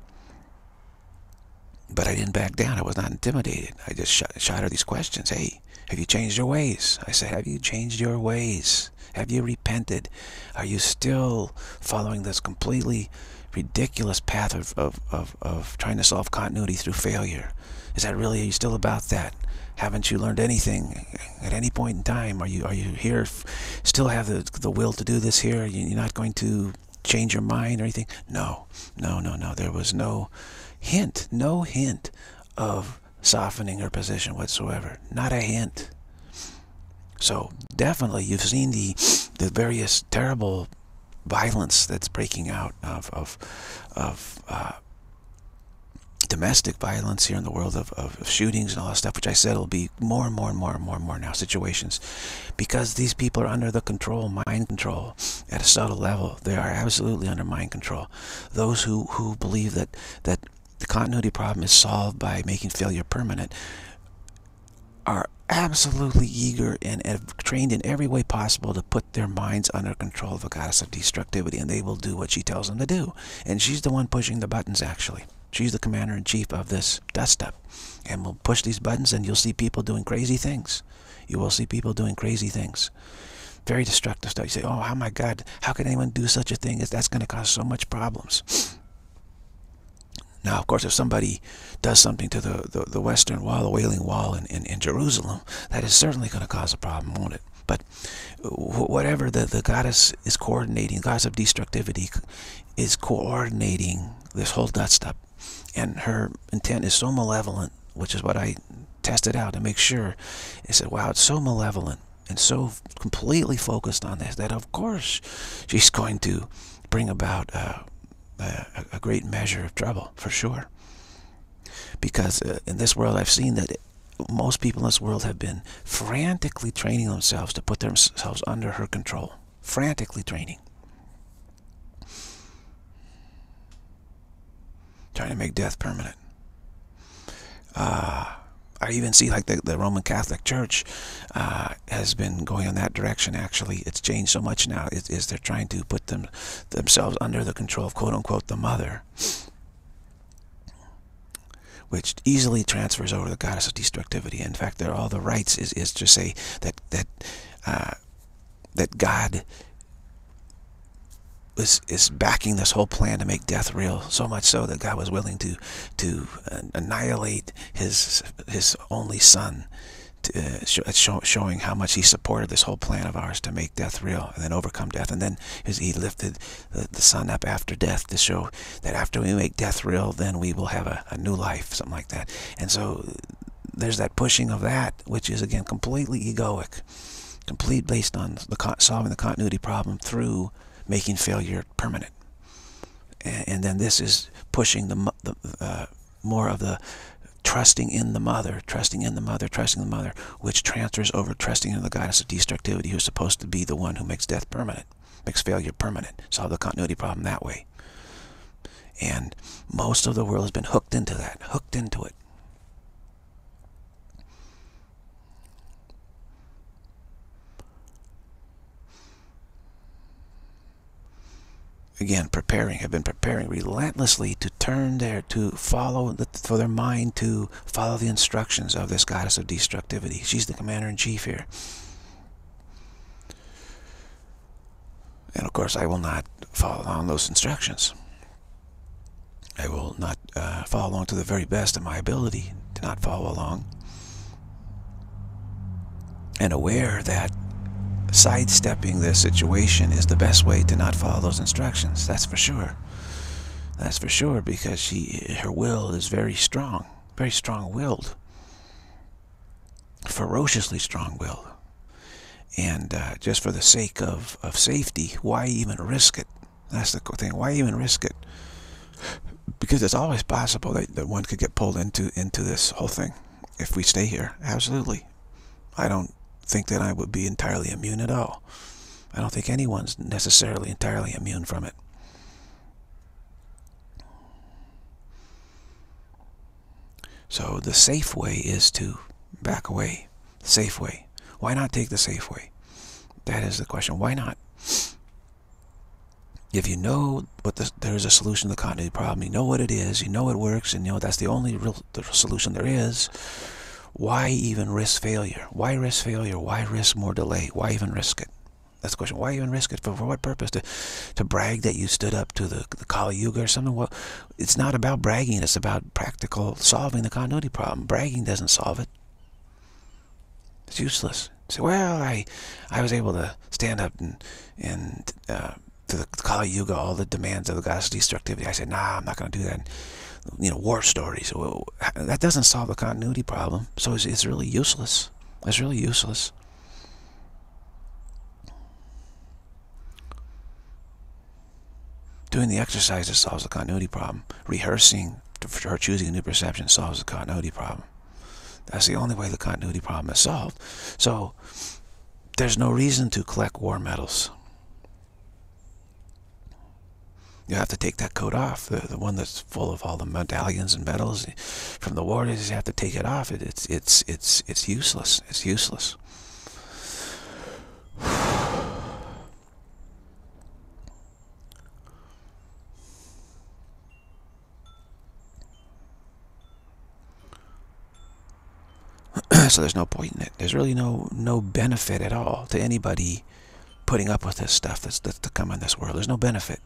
But I didn't back down. I was not intimidated. I just shot, shot her these questions. Hey, have you changed your ways? I said, have you changed your ways? Have you repented? Are you still following this completely ridiculous path of, of, of, of trying to solve continuity through failure? Is that really, are you still about that? Haven't you learned anything at any point in time? Are you are you here, still have the, the will to do this here? You're not going to change your mind or anything? No, no, no, no. There was no hint, no hint of softening her position whatsoever. Not a hint. So definitely you've seen the the various terrible violence that's breaking out of of of uh, domestic violence here in the world of, of shootings and all that stuff, which I said will be more and more and more and more and more now situations because these people are under the control, mind control at a subtle level. They are absolutely under mind control. Those who, who believe that, that the continuity problem is solved by making failure permanent are absolutely eager and trained in every way possible to put their minds under control of a goddess of destructivity and they will do what she tells them to do. And she's the one pushing the buttons actually. She's the commander-in-chief of this dust-up. And we'll push these buttons and you'll see people doing crazy things. You will see people doing crazy things. Very destructive stuff. You say, oh, oh my God, how can anyone do such a thing? That's going to cause so much problems. Now, of course, if somebody does something to the, the, the Western Wall, the Wailing Wall in, in, in Jerusalem, that is certainly going to cause a problem, won't it? But whatever the, the goddess is coordinating, the goddess of destructivity is coordinating this whole dust up and her intent is so malevolent, which is what I tested out to make sure. I said, wow, it's so malevolent and so completely focused on this that of course she's going to bring about uh, a, a, great measure of trouble, for sure. Because uh, in this world, I've seen that most people in this world have been frantically training themselves to put themselves under her control. Frantically training. trying to make death permanent. Uh, I even see like the, the Roman Catholic Church uh, has been going in that direction. Actually, it's changed so much now. Is, is they're trying to put them themselves under the control of quote unquote the mother, which easily transfers over the goddess of destructivity. In fact, all the rites is is to say that that uh, that God is, is backing this whole plan to make death real, so much so that God was willing to to uh, annihilate his his only son, to, uh, show, showing how much he supported this whole plan of ours to make death real and then overcome death. And then he lifted the, the son up after death to show that after we make death real, then we will have a, a new life, something like that. And so there's that pushing of that, which is again completely egoic, complete based on the solving the continuity problem through making failure permanent. And, and then this is pushing the, the uh, more of the trusting in the mother, trusting in the mother, trusting the mother, which transfers over trusting in the goddess of destructivity, who's supposed to be the one who makes death permanent, makes failure permanent, solve the continuity problem that way. And most of the world has been hooked into that, hooked into it. Again preparing have been preparing relentlessly to turn there to follow the, for their mind to follow the instructions of this goddess of destructivity. She's the commander-in-chief here. And of course I will not follow along those instructions. I will not uh, follow along to the very best of my ability to not follow along. And aware that sidestepping this situation is the best way to not follow those instructions. That's for sure. That's for sure because she, her will is very strong, very strong-willed, ferociously strong-willed. And uh, just for the sake of, of safety, why even risk it? That's the thing. Why even risk it? Because it's always possible that, that one could get pulled into into this whole thing if we stay here. Absolutely. I don't think that I would be entirely immune at all. I don't think anyone's necessarily entirely immune from it. So the safe way is to back away. Safe way. Why not take the safe way? That is the question. Why not? If you know what the, there's a solution to the continuity problem, you know what it is, you know it works, and you know that's the only real the solution there is, why even risk failure? Why risk failure? Why risk more delay? Why even risk it? That's the question. Why even risk it? For, for what purpose? To to brag that you stood up to the, the Kali Yuga or something? Well, it's not about bragging. It's about practical solving the continuity problem. Bragging doesn't solve it. It's useless. Say, well, I I was able to stand up and and uh, to the Kali Yuga, all the demands of the goddess destructivity. I said, nah, I'm not going to do that. You know, war stories. That doesn't solve the continuity problem. So it's, it's really useless. It's really useless. Doing the exercises solves the continuity problem. Rehearsing or choosing a new perception solves the continuity problem. That's the only way the continuity problem is solved. So there's no reason to collect war medals. You have to take that coat off, the, the one that's full of all the medallions and medals from the war. You have to take it off. It, it's it's it's it's useless. It's useless. <sighs> so there's no point in it. There's really no no benefit at all to anybody putting up with this stuff that's, that's to come in this world. There's no benefit.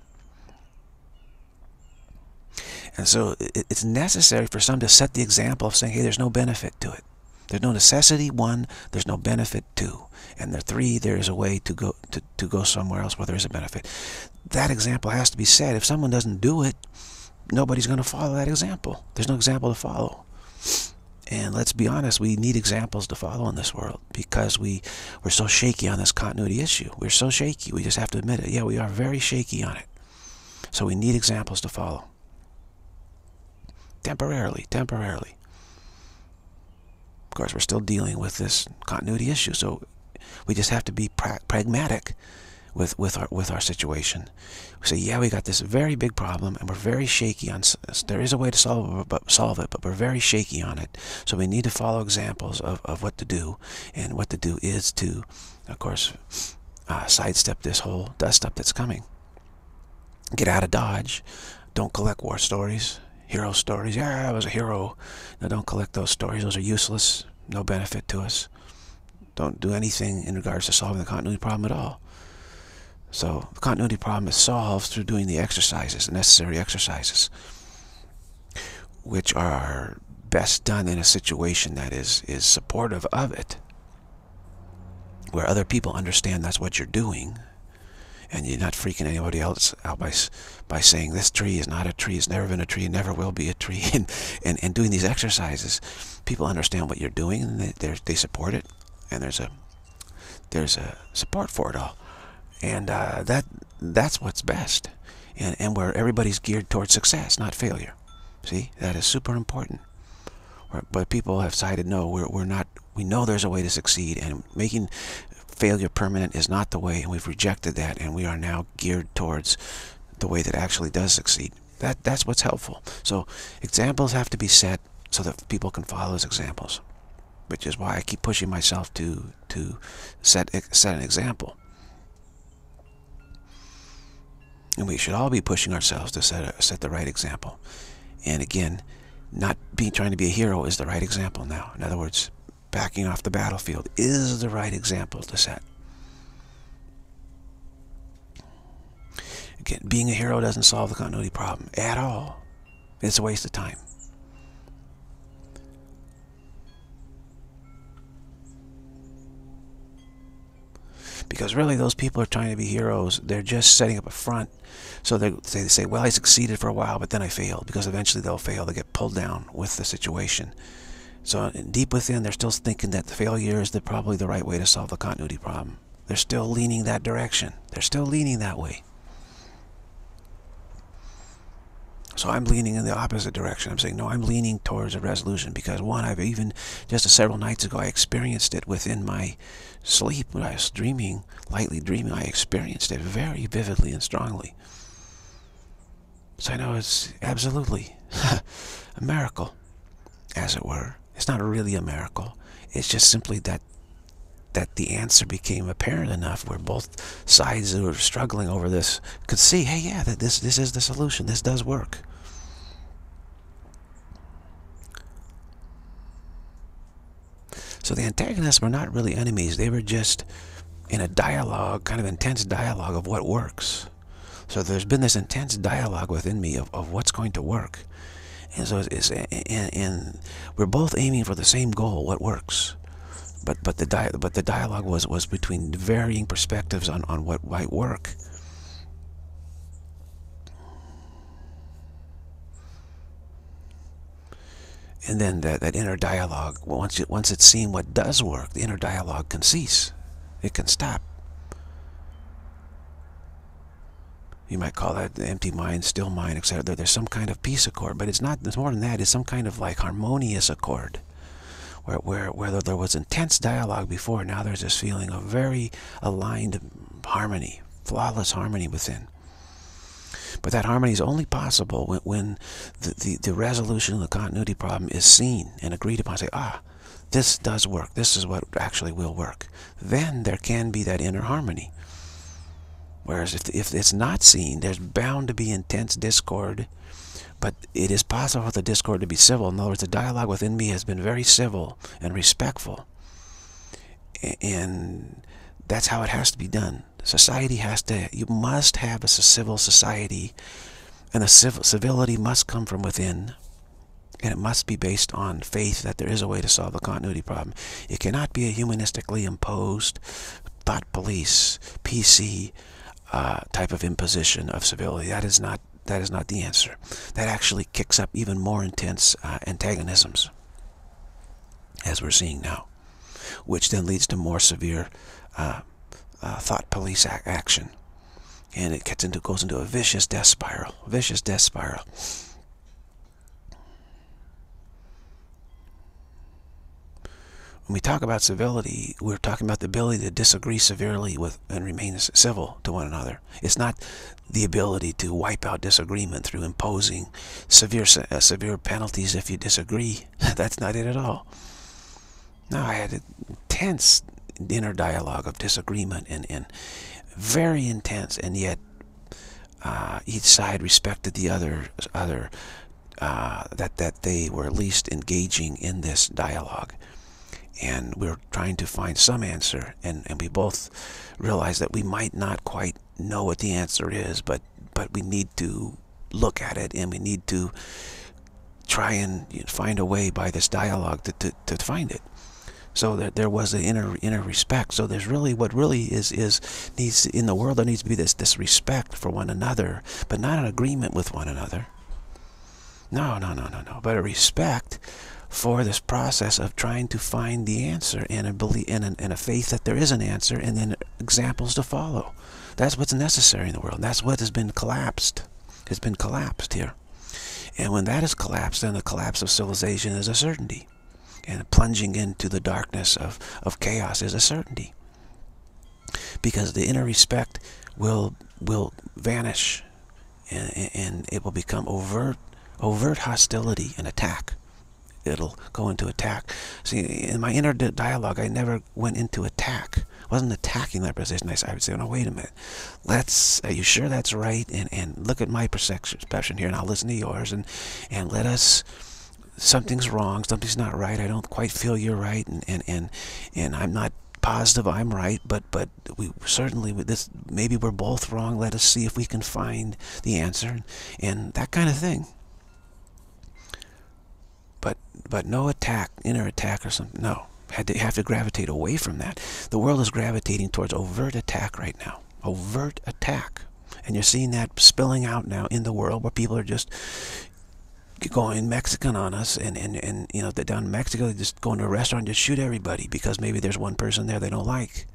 And so it's necessary for some to set the example of saying, hey, there's no benefit to it. There's no necessity, one, there's no benefit, two. And the three, there is a way to go to, to go somewhere else where there is a benefit. That example has to be set. If someone doesn't do it, nobody's going to follow that example. There's no example to follow. And let's be honest, we need examples to follow in this world because we, we're so shaky on this continuity issue. We're so shaky. We just have to admit it. Yeah, we are very shaky on it. So we need examples to follow. Temporarily, temporarily. Of course, we're still dealing with this continuity issue, so we just have to be pra pragmatic with with our with our situation. We say, yeah, we got this very big problem, and we're very shaky on. There is a way to solve it, but solve it, but we're very shaky on it. So we need to follow examples of of what to do, and what to do is to, of course, uh, sidestep this whole dust up that's coming. Get out of Dodge. Don't collect war stories, hero stories. Yeah, I was a hero. No, don't collect those stories. Those are useless. No benefit to us. Don't do anything in regards to solving the continuity problem at all. So the continuity problem is solved through doing the exercises, the necessary exercises, which are best done in a situation that is, is supportive of it, where other people understand that's what you're doing, and you're not freaking anybody else out by by saying this tree is not a tree, it's never been a tree, never will be a tree, <laughs> and and, and doing these exercises, people understand what you're doing, and they they support it, and there's a there's a support for it all. And uh, that that's what's best. And, and where everybody's geared towards success not failure. See? That is super important. But people have decided no we're, we're not we know there's a way to succeed and making failure permanent is not the way and we've rejected that and we are now geared towards the way that actually does succeed that that's what's helpful so examples have to be set so that people can follow those examples which is why I keep pushing myself to to set set an example And we should all be pushing ourselves to set, a, set the right example. And again, not being trying to be a hero is the right example now. In other words, backing off the battlefield is the right example to set. Again, being a hero doesn't solve the continuity problem at all. It's a waste of time. Because really, those people are trying to be heroes. They're just setting up a front. So they, they say, well, I succeeded for a while, but then I failed. Because eventually they'll fail. They get pulled down with the situation. So deep within, they're still thinking that failure is the, probably the right way to solve the continuity problem. They're still leaning that direction. They're still leaning that way. So I'm leaning in the opposite direction. I'm saying, no, I'm leaning towards a resolution because one, I've even, just a several nights ago, I experienced it within my sleep when I was dreaming, lightly dreaming, I experienced it very vividly and strongly. So I know it's absolutely <laughs> a miracle, as it were. It's not really a miracle. It's just simply that that the answer became apparent enough where both sides who were struggling over this could see, hey, yeah, that this this is the solution. This does work. So the antagonists were not really enemies. They were just in a dialogue, kind of intense dialogue of what works. So there's been this intense dialogue within me of, of what's going to work. And so it's, and, and we're both aiming for the same goal, what works. But but the di but the dialogue was was between varying perspectives on, on what might work. And then that, that inner dialogue, once, it, once it's seen what does work, the inner dialogue can cease. It can stop. You might call that empty mind, still mind, etc. There's some kind of peace accord, but it's not. It's more than that. It's some kind of like harmonious accord, where where where there was intense dialogue before, now there's this feeling of very aligned harmony, flawless harmony within. But that harmony is only possible when, when the, the, the resolution of the continuity problem is seen and agreed upon. Say, ah, this does work. This is what actually will work. Then there can be that inner harmony. Whereas if, if it's not seen, there's bound to be intense discord. But it is possible for the discord to be civil. In other words, the dialogue within me has been very civil and respectful. And that's how it has to be done. Society has to, you must have a civil society, and the civil, civility must come from within, and it must be based on faith that there is a way to solve the continuity problem. It cannot be a humanistically imposed thought police, PC uh, type of imposition of civility. That is not that is not the answer. That actually kicks up even more intense uh, antagonisms, as we're seeing now, which then leads to more severe uh, uh, thought police ac action. And it gets into, goes into a vicious death spiral, vicious death spiral. When we talk about civility, we're talking about the ability to disagree severely with and remain civil to one another. It's not the ability to wipe out disagreement through imposing severe uh, severe penalties if you disagree. <laughs> That's not it at all. Now I had intense inner dialogue of disagreement and, and very intense and yet uh, each side respected the other other uh, that that they were at least engaging in this dialogue and we are trying to find some answer and, and we both realized that we might not quite know what the answer is but but we need to look at it and we need to try and find a way by this dialogue to, to, to find it so that there was an inner inner respect. So there's really what really is is needs in the world there needs to be this this respect for one another, but not an agreement with one another. No, no, no, no, no. But a respect for this process of trying to find the answer and a belief and, a, and a faith that there is an answer and then examples to follow. That's what's necessary in the world. That's what has been collapsed. Has been collapsed here. And when that is collapsed, then the collapse of civilization is a certainty and plunging into the darkness of, of chaos is a certainty. Because the inner respect will will vanish and, and it will become overt overt hostility and attack. It'll go into attack. See, in my inner dialogue, I never went into attack. I wasn't attacking that position. I, I would say, oh, no, wait a minute. Let's, are you sure that's right? And, and look at my perception here, and I'll listen to yours, and, and let us something's wrong, something's not right, I don't quite feel you're right, and, and, and, and I'm not positive I'm right, but but we certainly this maybe we're both wrong. Let us see if we can find the answer, and that kind of thing. But but no attack, inner attack or something. No, had to have to gravitate away from that. The world is gravitating towards overt attack right now. Overt attack, and you're seeing that spilling out now in the world where people are just going Mexican on us and, and, and you know, they're down in Mexico, they just go into a restaurant and just shoot everybody because maybe there's one person there they don't like.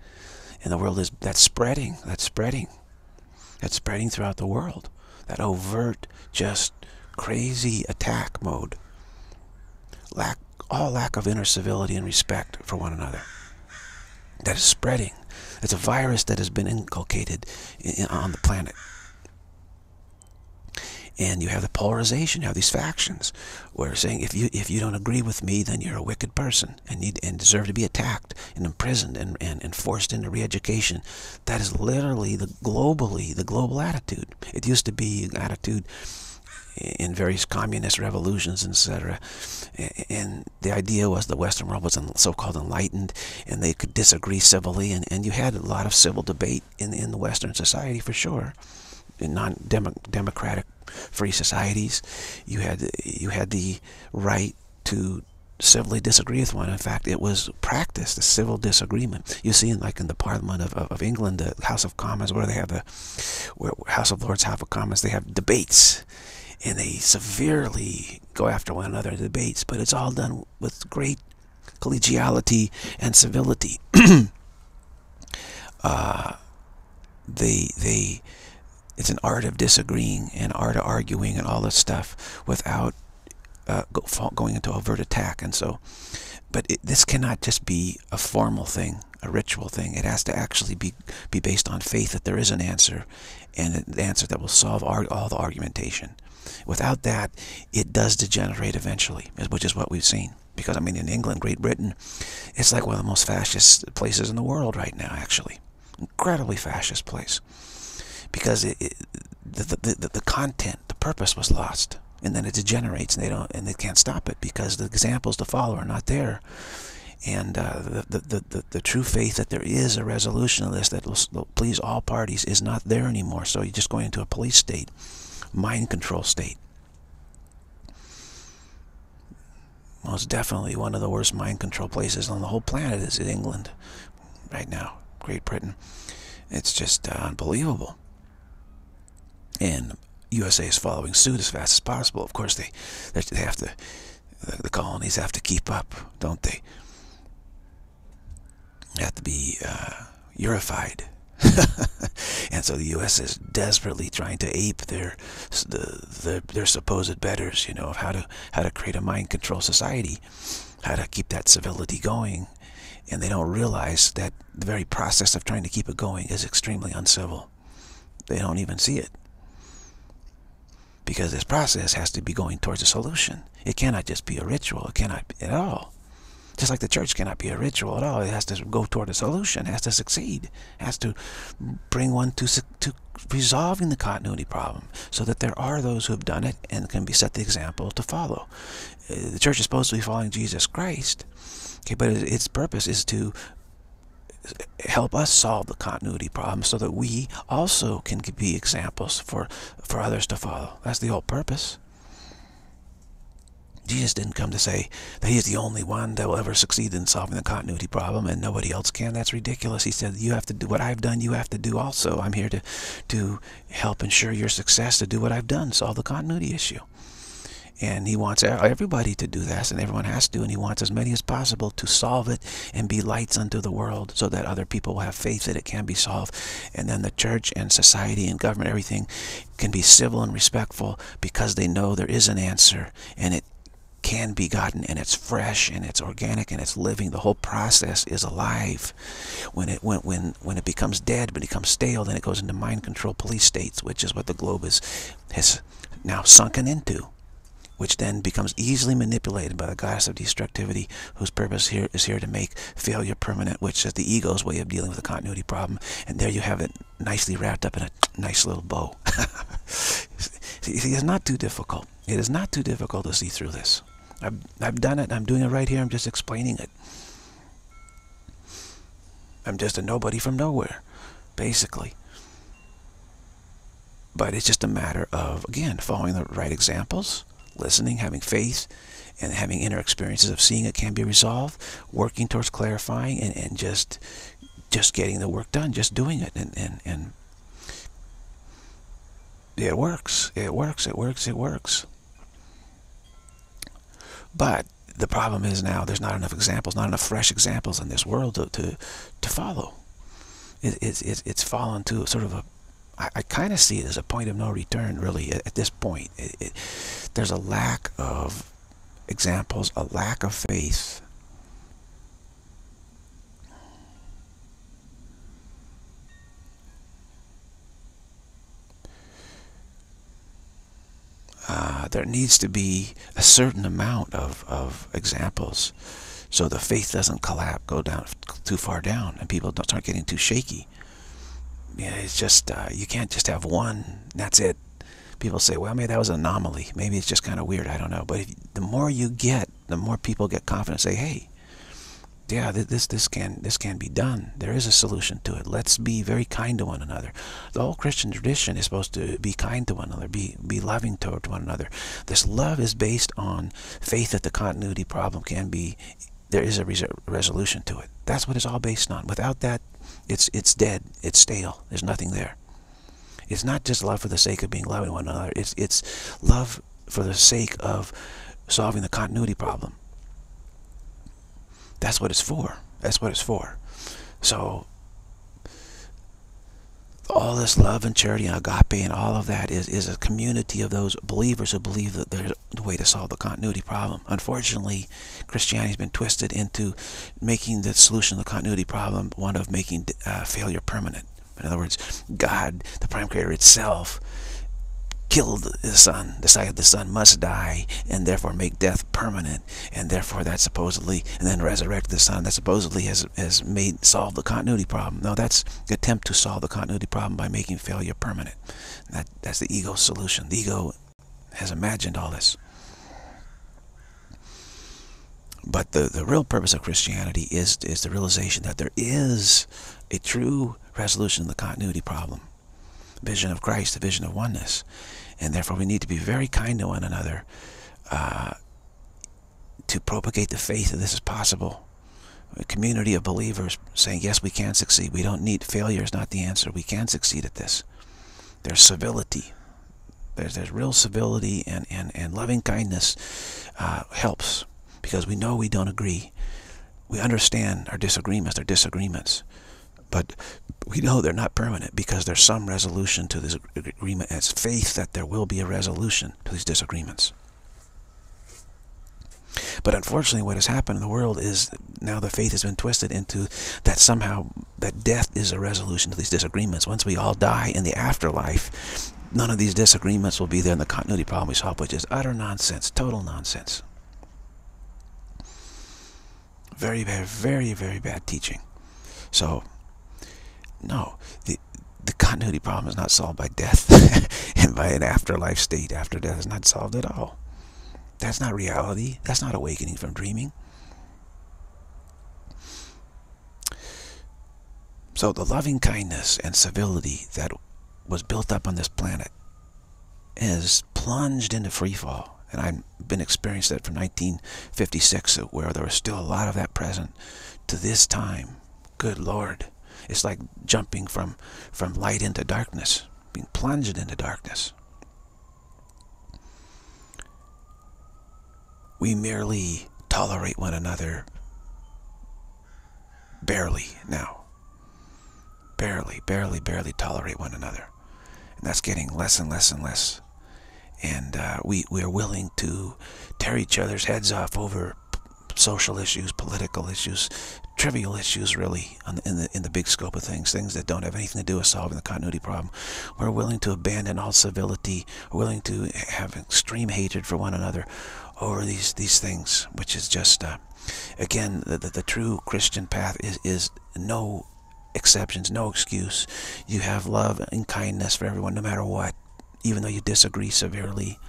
And the world is, that's spreading, that's spreading. That's spreading throughout the world. That overt, just crazy attack mode. Lack, all lack of inner civility and respect for one another. That is spreading. It's a virus that has been inculcated in, on the planet and you have the polarization you have these factions where saying if you if you don't agree with me then you're a wicked person and need and deserve to be attacked and imprisoned and, and, and forced into re-education that is literally the globally the global attitude it used to be an attitude in various communist revolutions, etc. And the idea was the Western world was so-called enlightened, and they could disagree civilly, and, and you had a lot of civil debate in in the Western society for sure, in non-democratic free societies. You had you had the right to civilly disagree with one. In fact, it was practiced, a civil disagreement. You see, in, like in the Parliament of, of, of, England, the House of Commons, where they have the where House of Lords, House of Commons, they have debates, and they severely go after one another in debates. But it's all done with great collegiality and civility. <clears throat> uh, they they it's an art of disagreeing and art of arguing and all this stuff without uh, go, going into overt attack. And so, but it, this cannot just be a formal thing, a ritual thing. It has to actually be be based on faith that there is an answer, and an answer that will solve all the argumentation. Without that, it does degenerate eventually, which is what we've seen. Because I mean, in England, Great Britain, it's like one of the most fascist places in the world right now. Actually, incredibly fascist place because it, it, the, the, the, the content, the purpose was lost. And then it degenerates and they don't and they can't stop it because the examples to follow are not there. And uh, the, the, the, the, true faith that there is a resolution of this that will please all parties is not there anymore. So you're just going into a police state, mind control state. Most definitely one of the worst mind control places on the whole planet is in England right now, Great Britain. It's just uh, unbelievable and USA is following suit as fast as possible. Of course, they they have to the colonies have to keep up, don't they? They have to be uh. <laughs> and so the U.S. is desperately trying to ape their the, the, their supposed betters, you know, of how to how to create a mind control society, how to keep that civility going, and they don't realize that the very process of trying to keep it going is extremely uncivil. They don't even see it because this process has to be going towards a solution. It cannot just be a ritual. It cannot be at all. Just like the church cannot be a ritual at all. It has to go toward a solution. Has to succeed. Has to bring one to, to resolving the continuity problem so that there are those who have done it and can be set the example to follow. Uh, the church is supposed to be following Jesus Christ, okay, but its purpose is to help us solve the continuity problem so that we also can be examples for, for others to follow. That's the whole purpose. Jesus didn't come to say that he's the only one that will ever succeed in solving the continuity problem and nobody else can. That's ridiculous. He said, you have to do what I've done, you have to do also. I'm here to, to help ensure your success, to do what I've done, solve the continuity issue. And he wants everybody to do this, and everyone has to, and he wants as many as possible to solve it and be lights unto the world so that other people will have faith that it can be solved. And then the church and society and government, everything can be civil and respectful because they know there is an answer and it can be gotten and it's fresh and it's organic and it's living the whole process is alive when it when when when it becomes dead but it becomes stale then it goes into mind control police states which is what the globe is has now sunken into which then becomes easily manipulated by the goddess of destructivity, whose purpose here is here to make failure permanent, which is the ego's way of dealing with the continuity problem. And there you have it nicely wrapped up in a nice little bow. <laughs> see, it's not too difficult. It is not too difficult to see through this. I've, I've done it. I'm doing it right here. I'm just explaining it. I'm just a nobody from nowhere, basically. But it's just a matter of, again, following the right examples, listening, having faith, and having inner experiences of seeing it can be resolved, working towards clarifying, and, and just just getting the work done, just doing it, and, and, and it works, it works, it works, it works. But the problem is now there's not enough examples, not enough fresh examples in this world to, to, to follow. It, it, it, it's fallen to sort of a I, I kind of see it as a point of no return, really, at, at this point. It, there's a lack of examples, a lack of faith. Uh, there needs to be a certain amount of, of examples so the faith doesn't collapse, go down too far down, and people don't start getting too shaky yeah, it's just, uh, you can't just have one, that's it. people say, well, maybe that was an anomaly. Maybe it's just kind of weird. I don't know. But if, the more you get, the more people get confident. Say, hey, yeah, this this can this can be done. There is a solution to it. Let's be very kind to one another. The whole Christian tradition is supposed to be kind to one another, be be loving toward one another. This love is based on faith that the continuity problem can be. There is a resolution to it. That's what it's all based on. Without that, it's it's dead. It's stale. There's nothing there. It's not just love for the sake of being loving one another. It's it's love for the sake of solving the continuity problem. That's what it's for. That's what it's for. So all this love and charity and agape and all of that is, is a community of those believers who believe that there's the way to solve the continuity problem. Unfortunately, Christianity has been twisted into making the solution of the continuity problem one of making uh, failure permanent. In other words, God, the prime creator itself, killed the son, decided the son must die, and therefore make death permanent, and therefore that supposedly, and then resurrect the son that supposedly has, has made, solved the continuity problem. No, that's the attempt to solve the continuity problem by making failure permanent. That, that's the ego solution. The ego has imagined all this. But the, the real purpose of Christianity is, is the realization that there is a true resolution of the continuity problem vision of Christ, the vision of oneness. And therefore we need to be very kind to one another uh, to propagate the faith that this is possible. A community of believers saying, yes, we can succeed. We don't need, failure is not the answer. We can succeed at this. There's civility. There's, there's real civility and, and, and loving kindness uh, helps because we know we don't agree. We understand our disagreements, they're disagreements. But we know they're not permanent because there's some resolution to this agreement. It's faith that there will be a resolution to these disagreements. But unfortunately, what has happened in the world is now the faith has been twisted into that somehow that death is a resolution to these disagreements. Once we all die in the afterlife, none of these disagreements will be there in the continuity problem we solve, which is utter nonsense, total nonsense. Very, very, very, very bad teaching. So no, the, the continuity problem is not solved by death <laughs> and by an afterlife state after death is not solved at all. That's not reality. That's not awakening from dreaming. So the loving kindness and civility that was built up on this planet is plunged into free fall. And I've been experiencing that from 1956, where there was still a lot of that present to this time. Good Lord. It's like jumping from, from light into darkness, being plunged into darkness. We merely tolerate one another barely now. Barely, barely, barely tolerate one another. And that's getting less and less and less. And uh, we, we are willing to tear each other's heads off over social issues, political issues, trivial issues really in the in the big scope of things, things that don't have anything to do with solving the continuity problem. We're willing to abandon all civility, willing to have extreme hatred for one another over these these things, which is just uh, again the, the, the true Christian path is is no exceptions, no excuse. You have love and kindness for everyone, no matter what, even though you disagree severely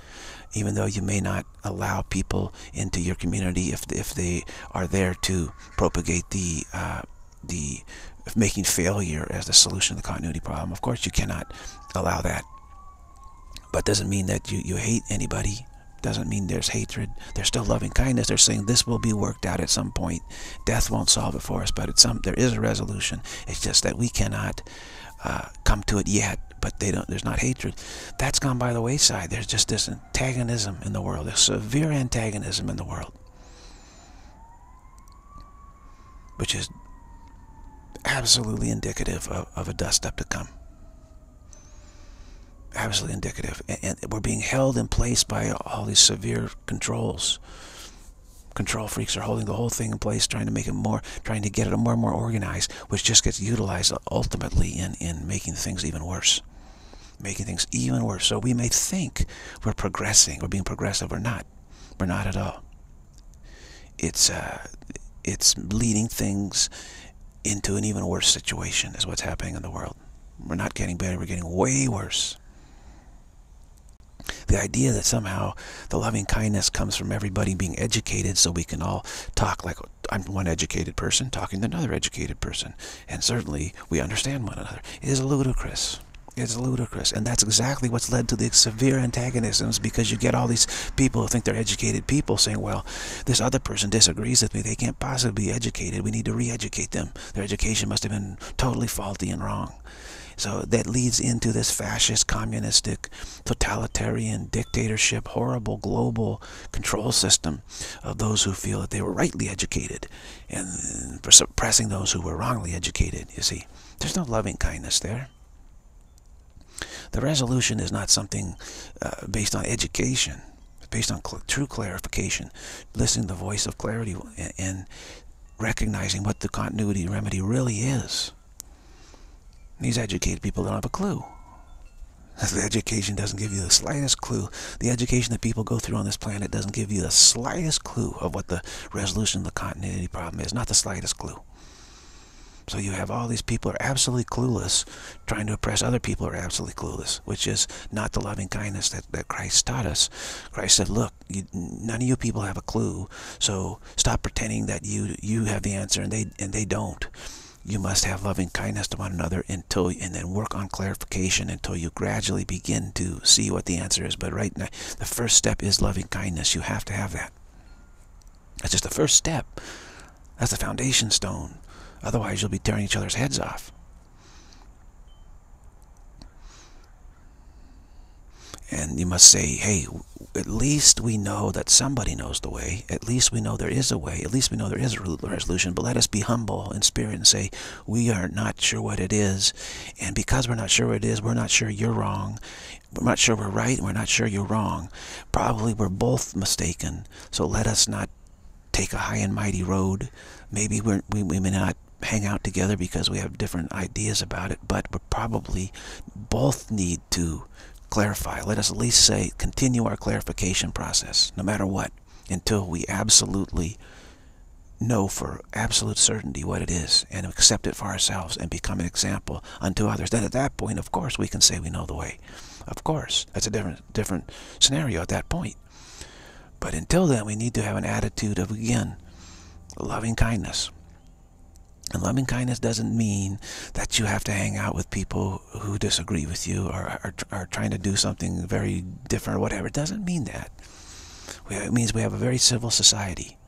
even though you may not allow people into your community if, if they are there to propagate the, uh, the making failure as the solution to the continuity problem. Of course, you cannot allow that. But doesn't mean that you, you hate anybody. Doesn't mean there's hatred. There's still loving kindness. They're saying this will be worked out at some point. Death won't solve it for us, but it's some there is a resolution. It's just that we cannot uh, come to it yet but they don't there's not hatred. That's gone by the wayside. There's just this antagonism in the world there's severe antagonism in the world which is absolutely indicative of, of a dust up to come. Absolutely indicative. And, and we're being held in place by all these severe controls control freaks are holding the whole thing in place, trying to make it more, trying to get it more and more organized, which just gets utilized ultimately in, in making things even worse. Making things even worse. So we may think we're progressing, we're being progressive, we're not. We're not at all. It's, uh, it's leading things into an even worse situation is what's happening in the world. We're not getting better, we're getting way worse. The idea that somehow the loving kindness comes from everybody being educated so we can all talk like I'm one educated person talking to another educated person. And certainly we understand one another. Is ludicrous. It's ludicrous. And that's exactly what's led to the severe antagonisms because you get all these people who think they're educated people saying, well, this other person disagrees with me. They can't possibly be educated. We need to re-educate them. Their education must have been totally faulty and wrong. So that leads into this fascist, communistic, totalitarian, dictatorship, horrible global control system of those who feel that they were rightly educated and for suppressing those who were wrongly educated, you see. There's no loving kindness there. The resolution is not something uh, based on education. Based on cl true clarification, listening to the voice of clarity and, and recognizing what the continuity remedy really is. These educated people don't have a clue. <laughs> The education doesn't give you the slightest clue. The education that people go through on this planet doesn't give you the slightest clue of what the resolution of the continuity problem is. Not the slightest clue. So you have all these people are absolutely clueless, trying to oppress other people are absolutely clueless, which is not the loving kindness that, that Christ taught us. Christ said, look, you, none of you people have a clue, so stop pretending that you you have the answer and they and they don't. You must have loving kindness to one another until and then work on clarification until you gradually begin to see what the answer is. But right now, the first step is loving kindness. You have to have that. That's just the first step. That's the foundation stone. Otherwise, you'll be tearing each other's heads off. And you must say, hey, at least we know that somebody knows the way. At least we know there is a way. At least we know there is a resolution. But let us be humble in spirit and say, we are not sure what it is. And because we're not sure what it is, we're not sure you're wrong. We're not sure we're right, and we're not sure you're wrong. Probably we're both mistaken. So let us not take a high and mighty road. Maybe we, we may not hang out together because we have different ideas about it, but we probably both need to clarify. Let us at least say, continue our clarification process, no matter what, until we absolutely know for absolute certainty what it is and accept it for ourselves and become an example unto others. Then at that point, of course, we can say we know the way. Of course, that's a different different scenario at that point. But until then, we need to have an attitude of, again, loving kindness. And loving kindness doesn't mean that you have to hang out with people who disagree with you or are, are trying to do something very different or whatever. It doesn't mean that. It means we have a very civil society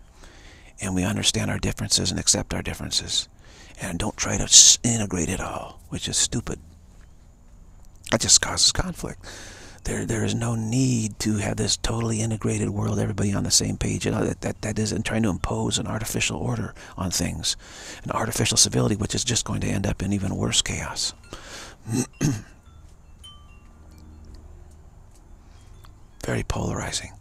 and we understand our differences and accept our differences and don't try to integrate it all, which is stupid. That just causes conflict. There, there is no need to have this totally integrated world, everybody on the same page. You know, that, that, that isn't trying to impose an artificial order on things, an artificial civility, which is just going to end up in even worse chaos. <clears throat> Very polarizing.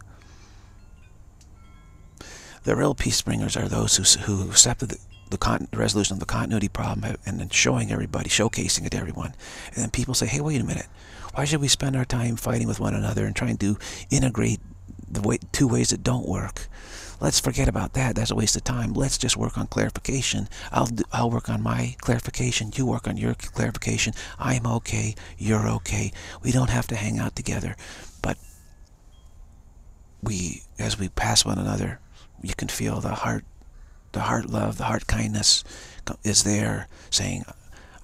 The real peace bringers are those who, who accepted the, the, the resolution of the continuity problem and then showing everybody, showcasing it to everyone. And then people say, hey, wait a minute. Why should we spend our time fighting with one another and trying to integrate the way, two ways that don't work? Let's forget about that. That's a waste of time. Let's just work on clarification. I'll do, I'll work on my clarification. You work on your clarification. I'm okay. You're okay. We don't have to hang out together. But we, as we pass one another, you can feel the heart, the heart love, the heart kindness is there saying,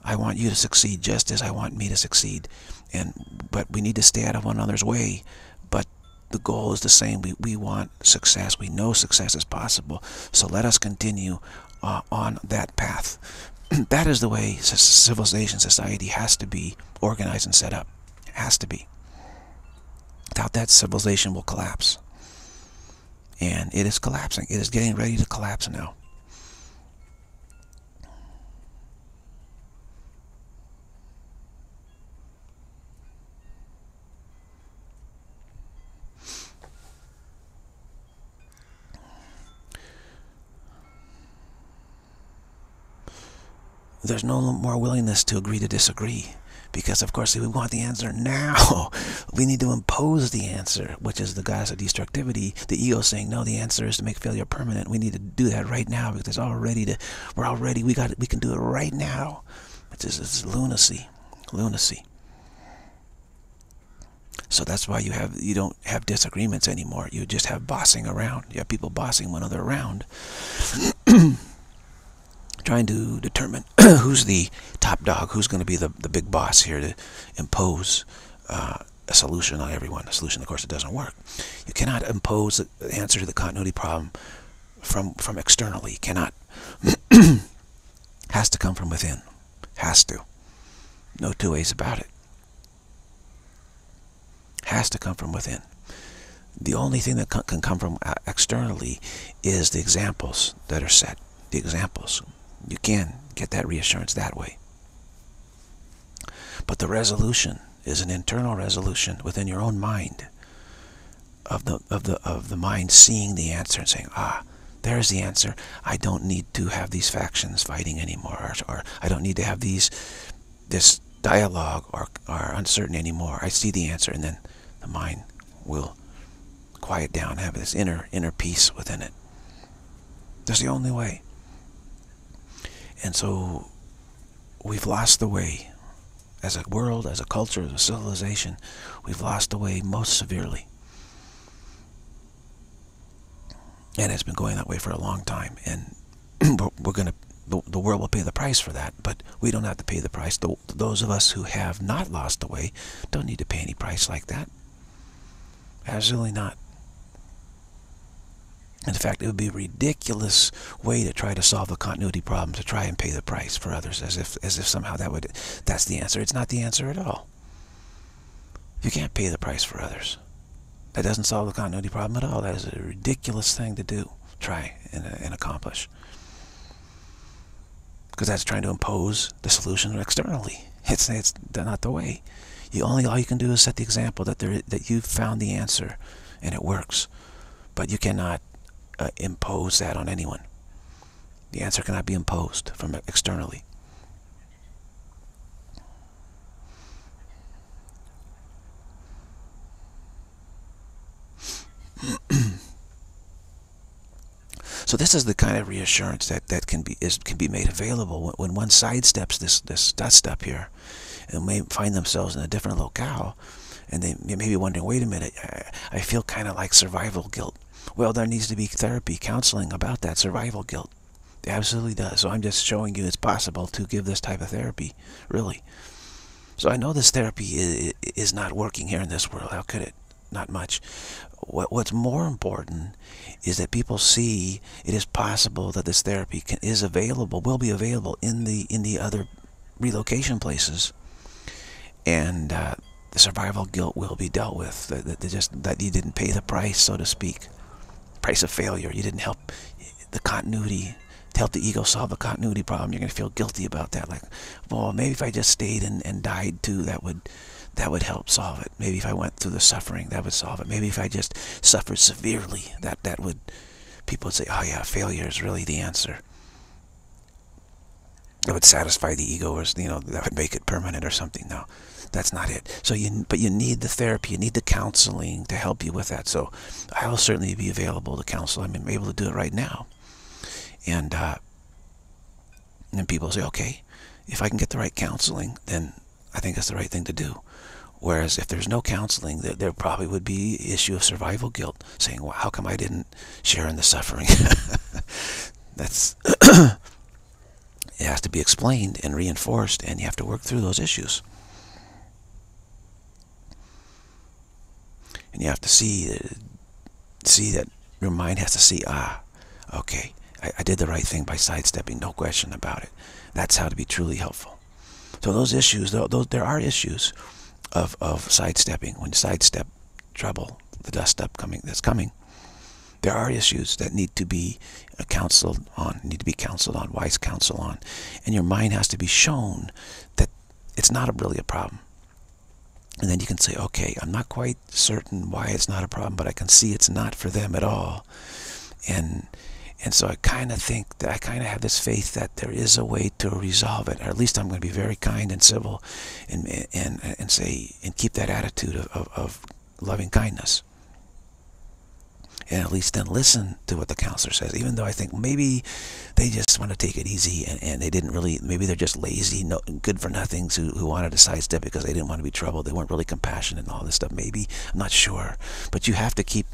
I want you to succeed just as I want me to succeed and but we need to stay out of one another's way. But the goal is the same. We, we want success. We know success is possible. So let us continue uh, on that path. <clears throat> That is the way civilization society has to be organized and set up. It has to be. Without that civilization will collapse. And it is collapsing. It is getting ready to collapse now there's no more willingness to agree to disagree. Because of course we want the answer now <laughs> we need to impose the answer which is the goddess of destructivity. The ego saying no the answer is to make failure permanent. We need to do that right now because it's all ready to we're all ready. We got it we can do it right now. Which is it's lunacy lunacy. So that's why you have you don't have disagreements anymore. You just have bossing around. You have people bossing one another around, <clears throat> trying to determine <clears throat> who's the top dog, who's going to be the the big boss here to impose uh, a solution on everyone. A solution, of course, it doesn't work. You cannot impose the answer to the continuity problem from from externally. You cannot. <clears throat> Has to come from within. Has to. No two ways about it. Has to come from within. The only thing that can come from uh, externally is the examples that are set. The examples. You can get that reassurance that way. But the resolution is an internal resolution within your own mind of the of the of the mind seeing the answer and saying, ah, there's the answer. I don't need to have these factions fighting anymore, or, or I don't need to have these this dialogue or, or uncertainty anymore. I see the answer, and then the mind will quiet down, have this inner inner peace within it. That's the only way. And so we've lost the way as a world, as a culture, as a civilization. We've lost the way most severely. And it's been going that way for a long time. And <clears throat> we're going to, the, the world will pay the price for that. But we don't have to pay the price. The, those of us who have not lost the way don't need to pay any price like that. Absolutely not. In fact, it would be a ridiculous way to try to solve a continuity problem to try and pay the price for others, as if as if somehow that would that's the answer. It's not the answer at all. You can't pay the price for others. That doesn't solve the continuity problem at all. That is a ridiculous thing to do, try and, and accomplish. Because that's trying to impose the solution externally. It's, it's not the way. You only all you can do is set the example that there that you've found the answer and it works. But you cannot uh, impose that on anyone. The answer cannot be imposed from externally. <clears throat> so this is the kind of reassurance that, that can be is can be made available when, when one sidesteps this this dust up here and may find themselves in a different locale and they may be wondering, wait a minute, I, I feel kind of like survival guilt. Well, there needs to be therapy, counseling about that survival guilt. It absolutely does. So I'm just showing you it's possible to give this type of therapy, really. So I know this therapy is, not working here in this world. How could it? Not much. What, what's more important is that people see it is possible that this therapy can, is available, will be available in the in the other relocation places, and uh, the survival guilt will be dealt with. That, that, just that you didn't pay the price, so to speak, price of failure. You didn't help the continuity to help the ego solve the continuity problem. You're going to feel guilty about that. Like, well, maybe if I just stayed and, and died too, that would that would help solve it. Maybe if I went through the suffering, that would solve it. Maybe if I just suffered severely, that that would people would say, oh yeah, failure is really the answer. That would satisfy the ego, or you know, that would make it permanent or something. No, that's not it. So you, but you need the therapy, you need the counseling to help you with that. So I will certainly be available to counsel. I'm able to do it right now. And, uh, and people say, okay, if I can get the right counseling, then I think that's the right thing to do. Whereas if there's no counseling, there, there probably would be issue of survival guilt, saying, well, how come I didn't share in the suffering? <laughs> that's <clears throat> it has to be explained and reinforced, and you have to work through those issues. and you have to see see that your mind has to see ah okay I, I did the right thing by sidestepping no question about it. That's how to be truly helpful. So those issues those there are issues of of sidestepping. When you sidestep trouble the dust up coming that's coming there are issues that need to be uh, counseled on need to be counseled on wise counsel on and your mind has to be shown that it's not a, really a problem and then you can say, okay, I'm not quite certain why it's not a problem, but I can see it's not for them at all. And and so I kind of think that I kind of have this faith that there is a way to resolve it. Or at least I'm going to be very kind and civil and and and say and keep that attitude of, of, of loving kindness. And at least then listen to what the counselor says, even though I think maybe they just want to take it easy and, and they didn't really, maybe they're just lazy, no, good for nothings who, who wanted to sidestep because they didn't want to be troubled. They weren't really compassionate and all this stuff. Maybe, I'm not sure. But you have to keep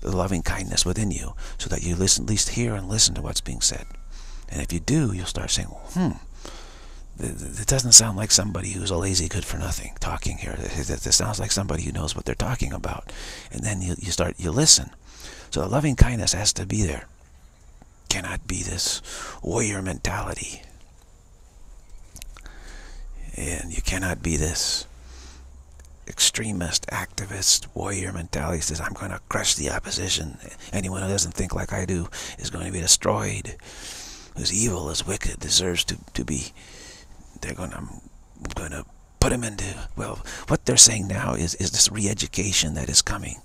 the loving kindness within you so that you listen, at least hear and listen to what's being said. And if you do, you'll start saying, hmm, it doesn't sound like somebody who's a lazy good for nothing talking here. It sounds like somebody who knows what they're talking about. And then you, you start, you listen. So loving kindness has to be there. Cannot be this warrior mentality. And you cannot be this extremist, activist, warrior mentality says, I'm going to crush the opposition. Anyone who doesn't think like I do is going to be destroyed. Who's evil, is wicked, deserves to, to be, they're going to, I'm going to put them into, well, what they're saying now is, is this re-education that is coming,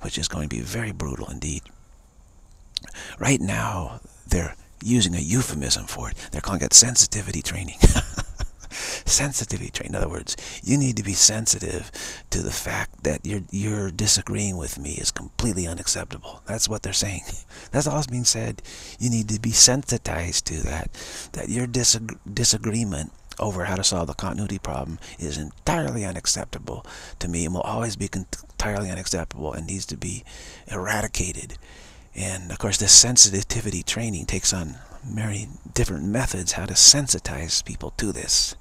which is going to be very brutal indeed. Right now, they're using a euphemism for it. They're calling it sensitivity training. <laughs> sensitivity training. In other words, you need to be sensitive to the fact that you're, you're disagreeing with me is completely unacceptable. That's what they're saying. <laughs> That's all that's being said. You need to be sensitized to that, that your disag disagreement over how to solve the continuity problem is entirely unacceptable to me and will always be entirely unacceptable and needs to be eradicated. And of course, this sensitivity training takes on many different methods how to sensitize people to this.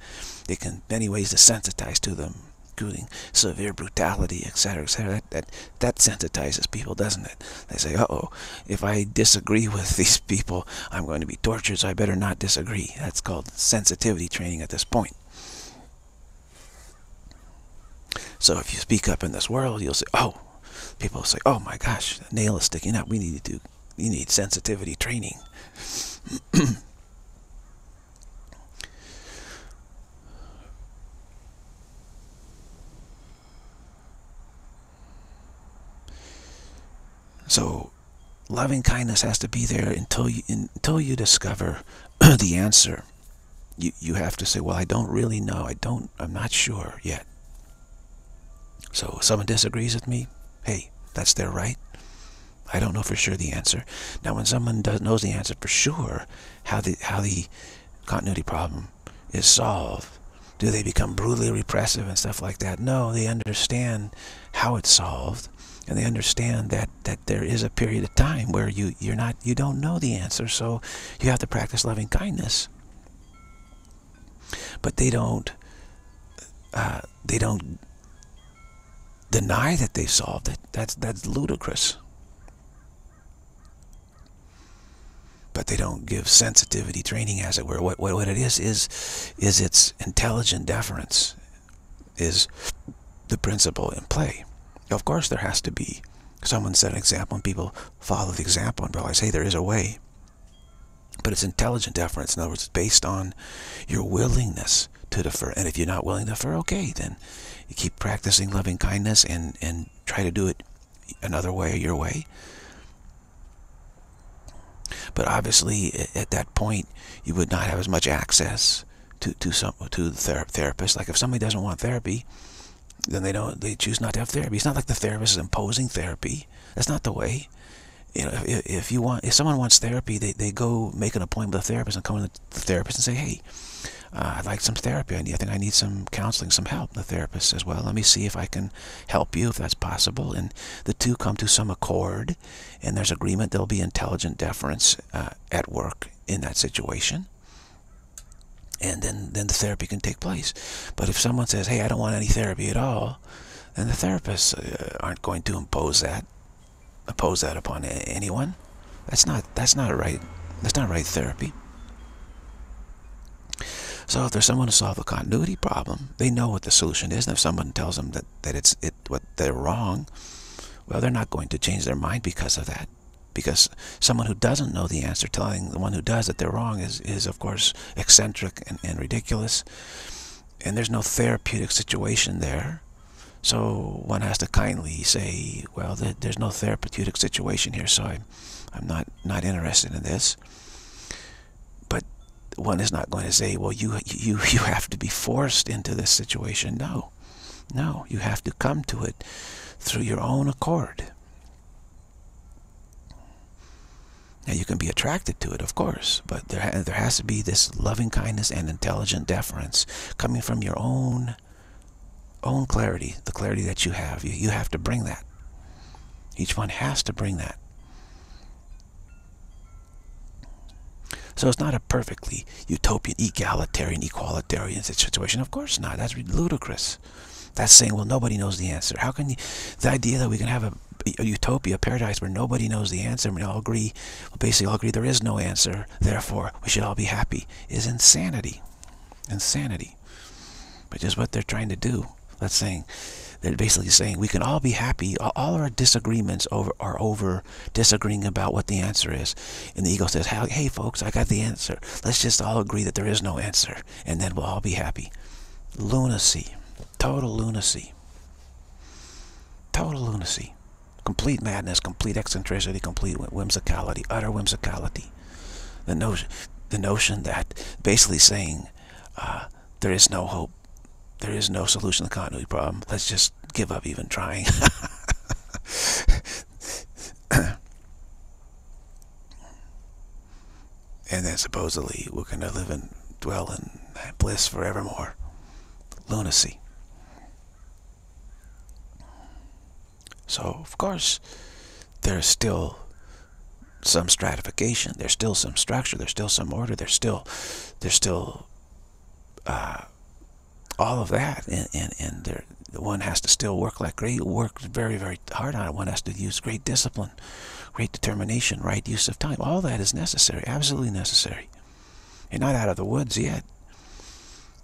There can many ways to sensitize to them, including severe brutality, etc., etc. That, that, that sensitizes people, doesn't it? They say, uh-oh, if I disagree with <laughs> these people, I'm going to be tortured, so I better not disagree. That's called sensitivity training at this point. So if you speak up in this world, you'll say, oh, people say, oh my gosh, the nail is sticking out. We need to do, we need sensitivity training. <clears throat> so loving kindness has to be there until you until you discover <clears throat> the answer. You you have to say well I don't really know. I don't I'm not sure yet. So someone disagrees with me hey that's their right. I don't know for sure the answer. Now, when someone does, knows the answer for sure, how the how the continuity problem is solved, do they become brutally repressive and stuff like that? No, they understand how it's solved, and they understand that that there is a period of time where you you're not you don't know the answer, so you have to practice loving kindness. But they don't uh, they don't deny that they've solved it. That's that's ludicrous. but they don't give sensitivity training, as it were. What, what, what it is, is, is its intelligent deference is the principle in play. Of course, there has to be. Someone set an example, and people follow the example and realize, hey, there is a way. But it's intelligent deference. In other words, it's based on your willingness to defer. And if you're not willing to defer, okay, then you keep practicing loving kindness and, and try to do it another way, or your way. But obviously, at that point, you would not have as much access to to some to the ther therapist. Like if somebody doesn't want therapy, then they don't they choose not to have therapy. It's not like the therapist is imposing therapy. That's not the way. You know, if, if you want, if someone wants therapy, they, they go make an appointment with a therapist and come to the therapist and say, hey, uh, I'd like some therapy. I, need, I think I need some counseling, some help. The therapist says, well, let me see if I can help you, if that's possible. And the two come to some accord, and there's agreement. There'll be intelligent deference uh, at work in that situation. And then, then the therapy can take place. But if someone says, hey, I don't want any therapy at all, then the therapists uh, aren't going to impose that, impose that upon anyone. That's not, that's not right. That's not right therapy. So if there's someone to solve a continuity problem, they know what the solution is. And if someone tells them that, that it's it what they're wrong, well, they're not going to change their mind because of that. Because someone who doesn't know the answer telling the one who does that they're wrong is, is of course, eccentric and, and ridiculous. And there's no therapeutic situation there. So one has to kindly say, well, there's no therapeutic situation here, so I'm, I'm not, not interested in this But one is not going to say, well, you, you, <laughs> you have to be forced into this situation. No, no, you have to come to it through your own accord. Now you can be attracted to it, of course, but there ha there has to be this loving kindness and intelligent deference coming from your own own clarity, the clarity that you have. You, you have to bring that. Each one has to bring that. So it's not a perfectly utopian, egalitarian, equalitarian situation. Of course not. That's ludicrous. That's saying, well, nobody knows the answer. How can you, the idea that we can have a, a utopia, a paradise where nobody knows the answer, and we all agree, well, basically all agree there is no answer, therefore we should all be happy, is insanity. Insanity. Which is what they're trying to do. That's saying, they're basically saying we can all be happy. All our disagreements over are over disagreeing about what the answer is. And the ego says, hey, folks, I got the answer. Let's just all agree that there is no answer. And then we'll all be happy. Lunacy. Total lunacy. Total lunacy. Complete madness, complete eccentricity, complete whimsicality, utter whimsicality. The notion, the notion that basically saying uh, there is no hope there is no solution to the continuity problem. Let's just give up even trying. <laughs> and then supposedly we're going to live and dwell in bliss forevermore. Lunacy. So, of course, there's still some stratification. There's still some structure. There's still some order. There's still, there's still uh, all of that, and and, and there, one has to still work like great, work very very hard on it. One has to use great discipline, great determination, right use of time. All that is necessary, absolutely necessary. You're not out of the woods yet.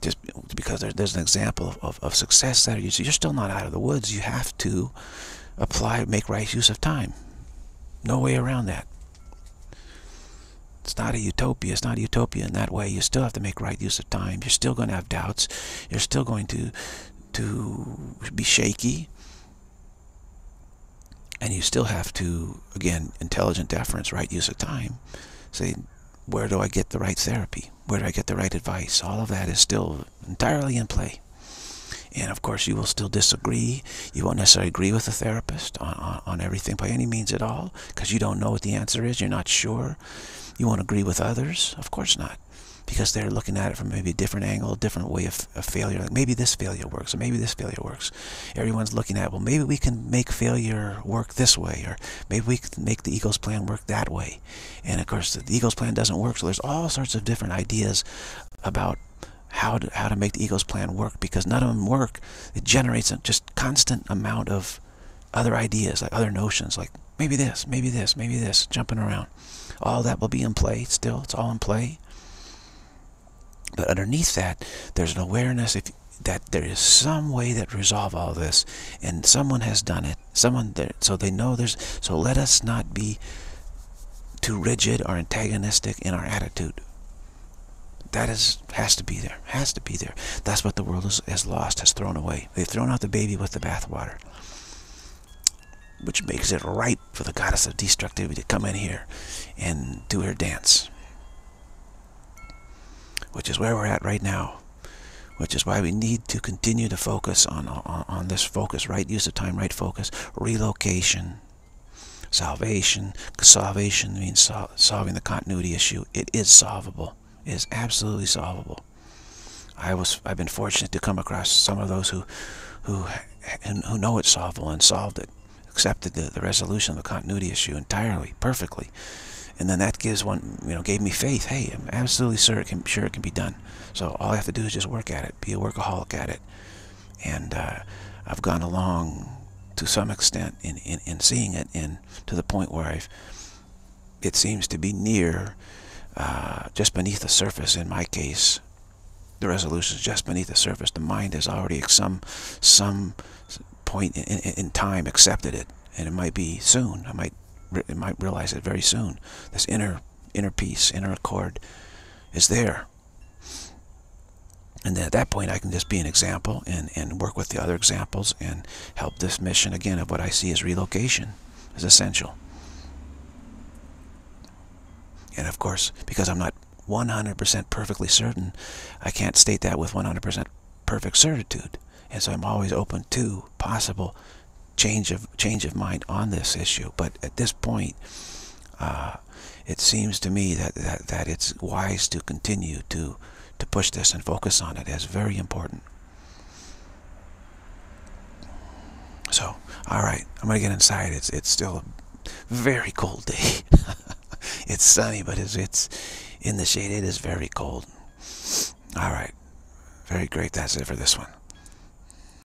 Just because there, there's an example of, of, of success that you you're still not out of the woods. You have to apply, make right use of time. No way around that. It's not a utopia. It's not a utopia in that way. You still have to make right use of time. You're still going to have doubts. You're still going to to be shaky. And you still have to, again, intelligent deference, right use of time. Say, where do I get the right therapy? Where do I get the right advice? All of that is still entirely in play. And of course, you will still disagree. You won't necessarily agree with the therapist on, on, on everything by any means at all because you don't know what the answer is. You're not sure. You won't agree with others? Of course not. Because they're looking at it from maybe a different angle, a different way of, of failure. Like maybe this failure works, or maybe this failure works. Everyone's looking at, well, maybe we can make failure work this way, or maybe we can make the ego's plan work that way. And of course, the ego's plan doesn't work, so there's all sorts of different ideas about how to, how to make the ego's plan work because none of them work. It generates a just constant amount of other ideas, like other notions, like maybe this, maybe this, maybe this, jumping around all that will be in play still. It's all in play. But underneath that, there's an awareness if, that there is some way that resolve all this, and someone has done it. Someone there, so they know there's. So let us not be too rigid or antagonistic in our attitude. That is has to be there. Has to be there. That's what the world has, has lost, has thrown away. They've thrown out the baby with the bathwater which makes it ripe for the goddess of destructivity to come in here and do her dance. Which is where we're at right now. Which is why we need to continue to focus on, on, on this focus, right use of time, right focus, relocation, salvation. Salvation means sol solving the continuity issue. It is solvable. Is absolutely solvable. I was I've been fortunate to come across some of those who who who know it's solvable and solved it accepted the, the resolution of the continuity issue entirely, perfectly. And then that gives one, you know, gave me faith. Hey, I'm absolutely sure it can, sure it can be done. So all I have to do is just work at it, be a workaholic at it. And uh, I've gone along to some extent in, in, in seeing it, and to the point where I've, it seems to be near, uh, just beneath the surface in my case, the resolution is just beneath the surface. The mind has already some some point in, in, in time accepted it, and it might be soon. I might it might realize it very soon. This inner inner peace, inner accord is there. And then at that point, I can just be an example and, and work with the other examples and help this mission, again, of what I see as relocation is essential. And of course, because I'm not 100% perfectly certain, I can't state that with 100% perfect certitude. And so I'm always open to possible change of change of mind on this issue. But at this point, uh, it seems to me that, that, that it's wise to continue to, to push this and focus on it as very important. So, all right, I'm going to get inside. It's, it's still a very cold day. <laughs> it's sunny, but it's, it's in the shade. It is very cold. All right. Very great. That's it for this one.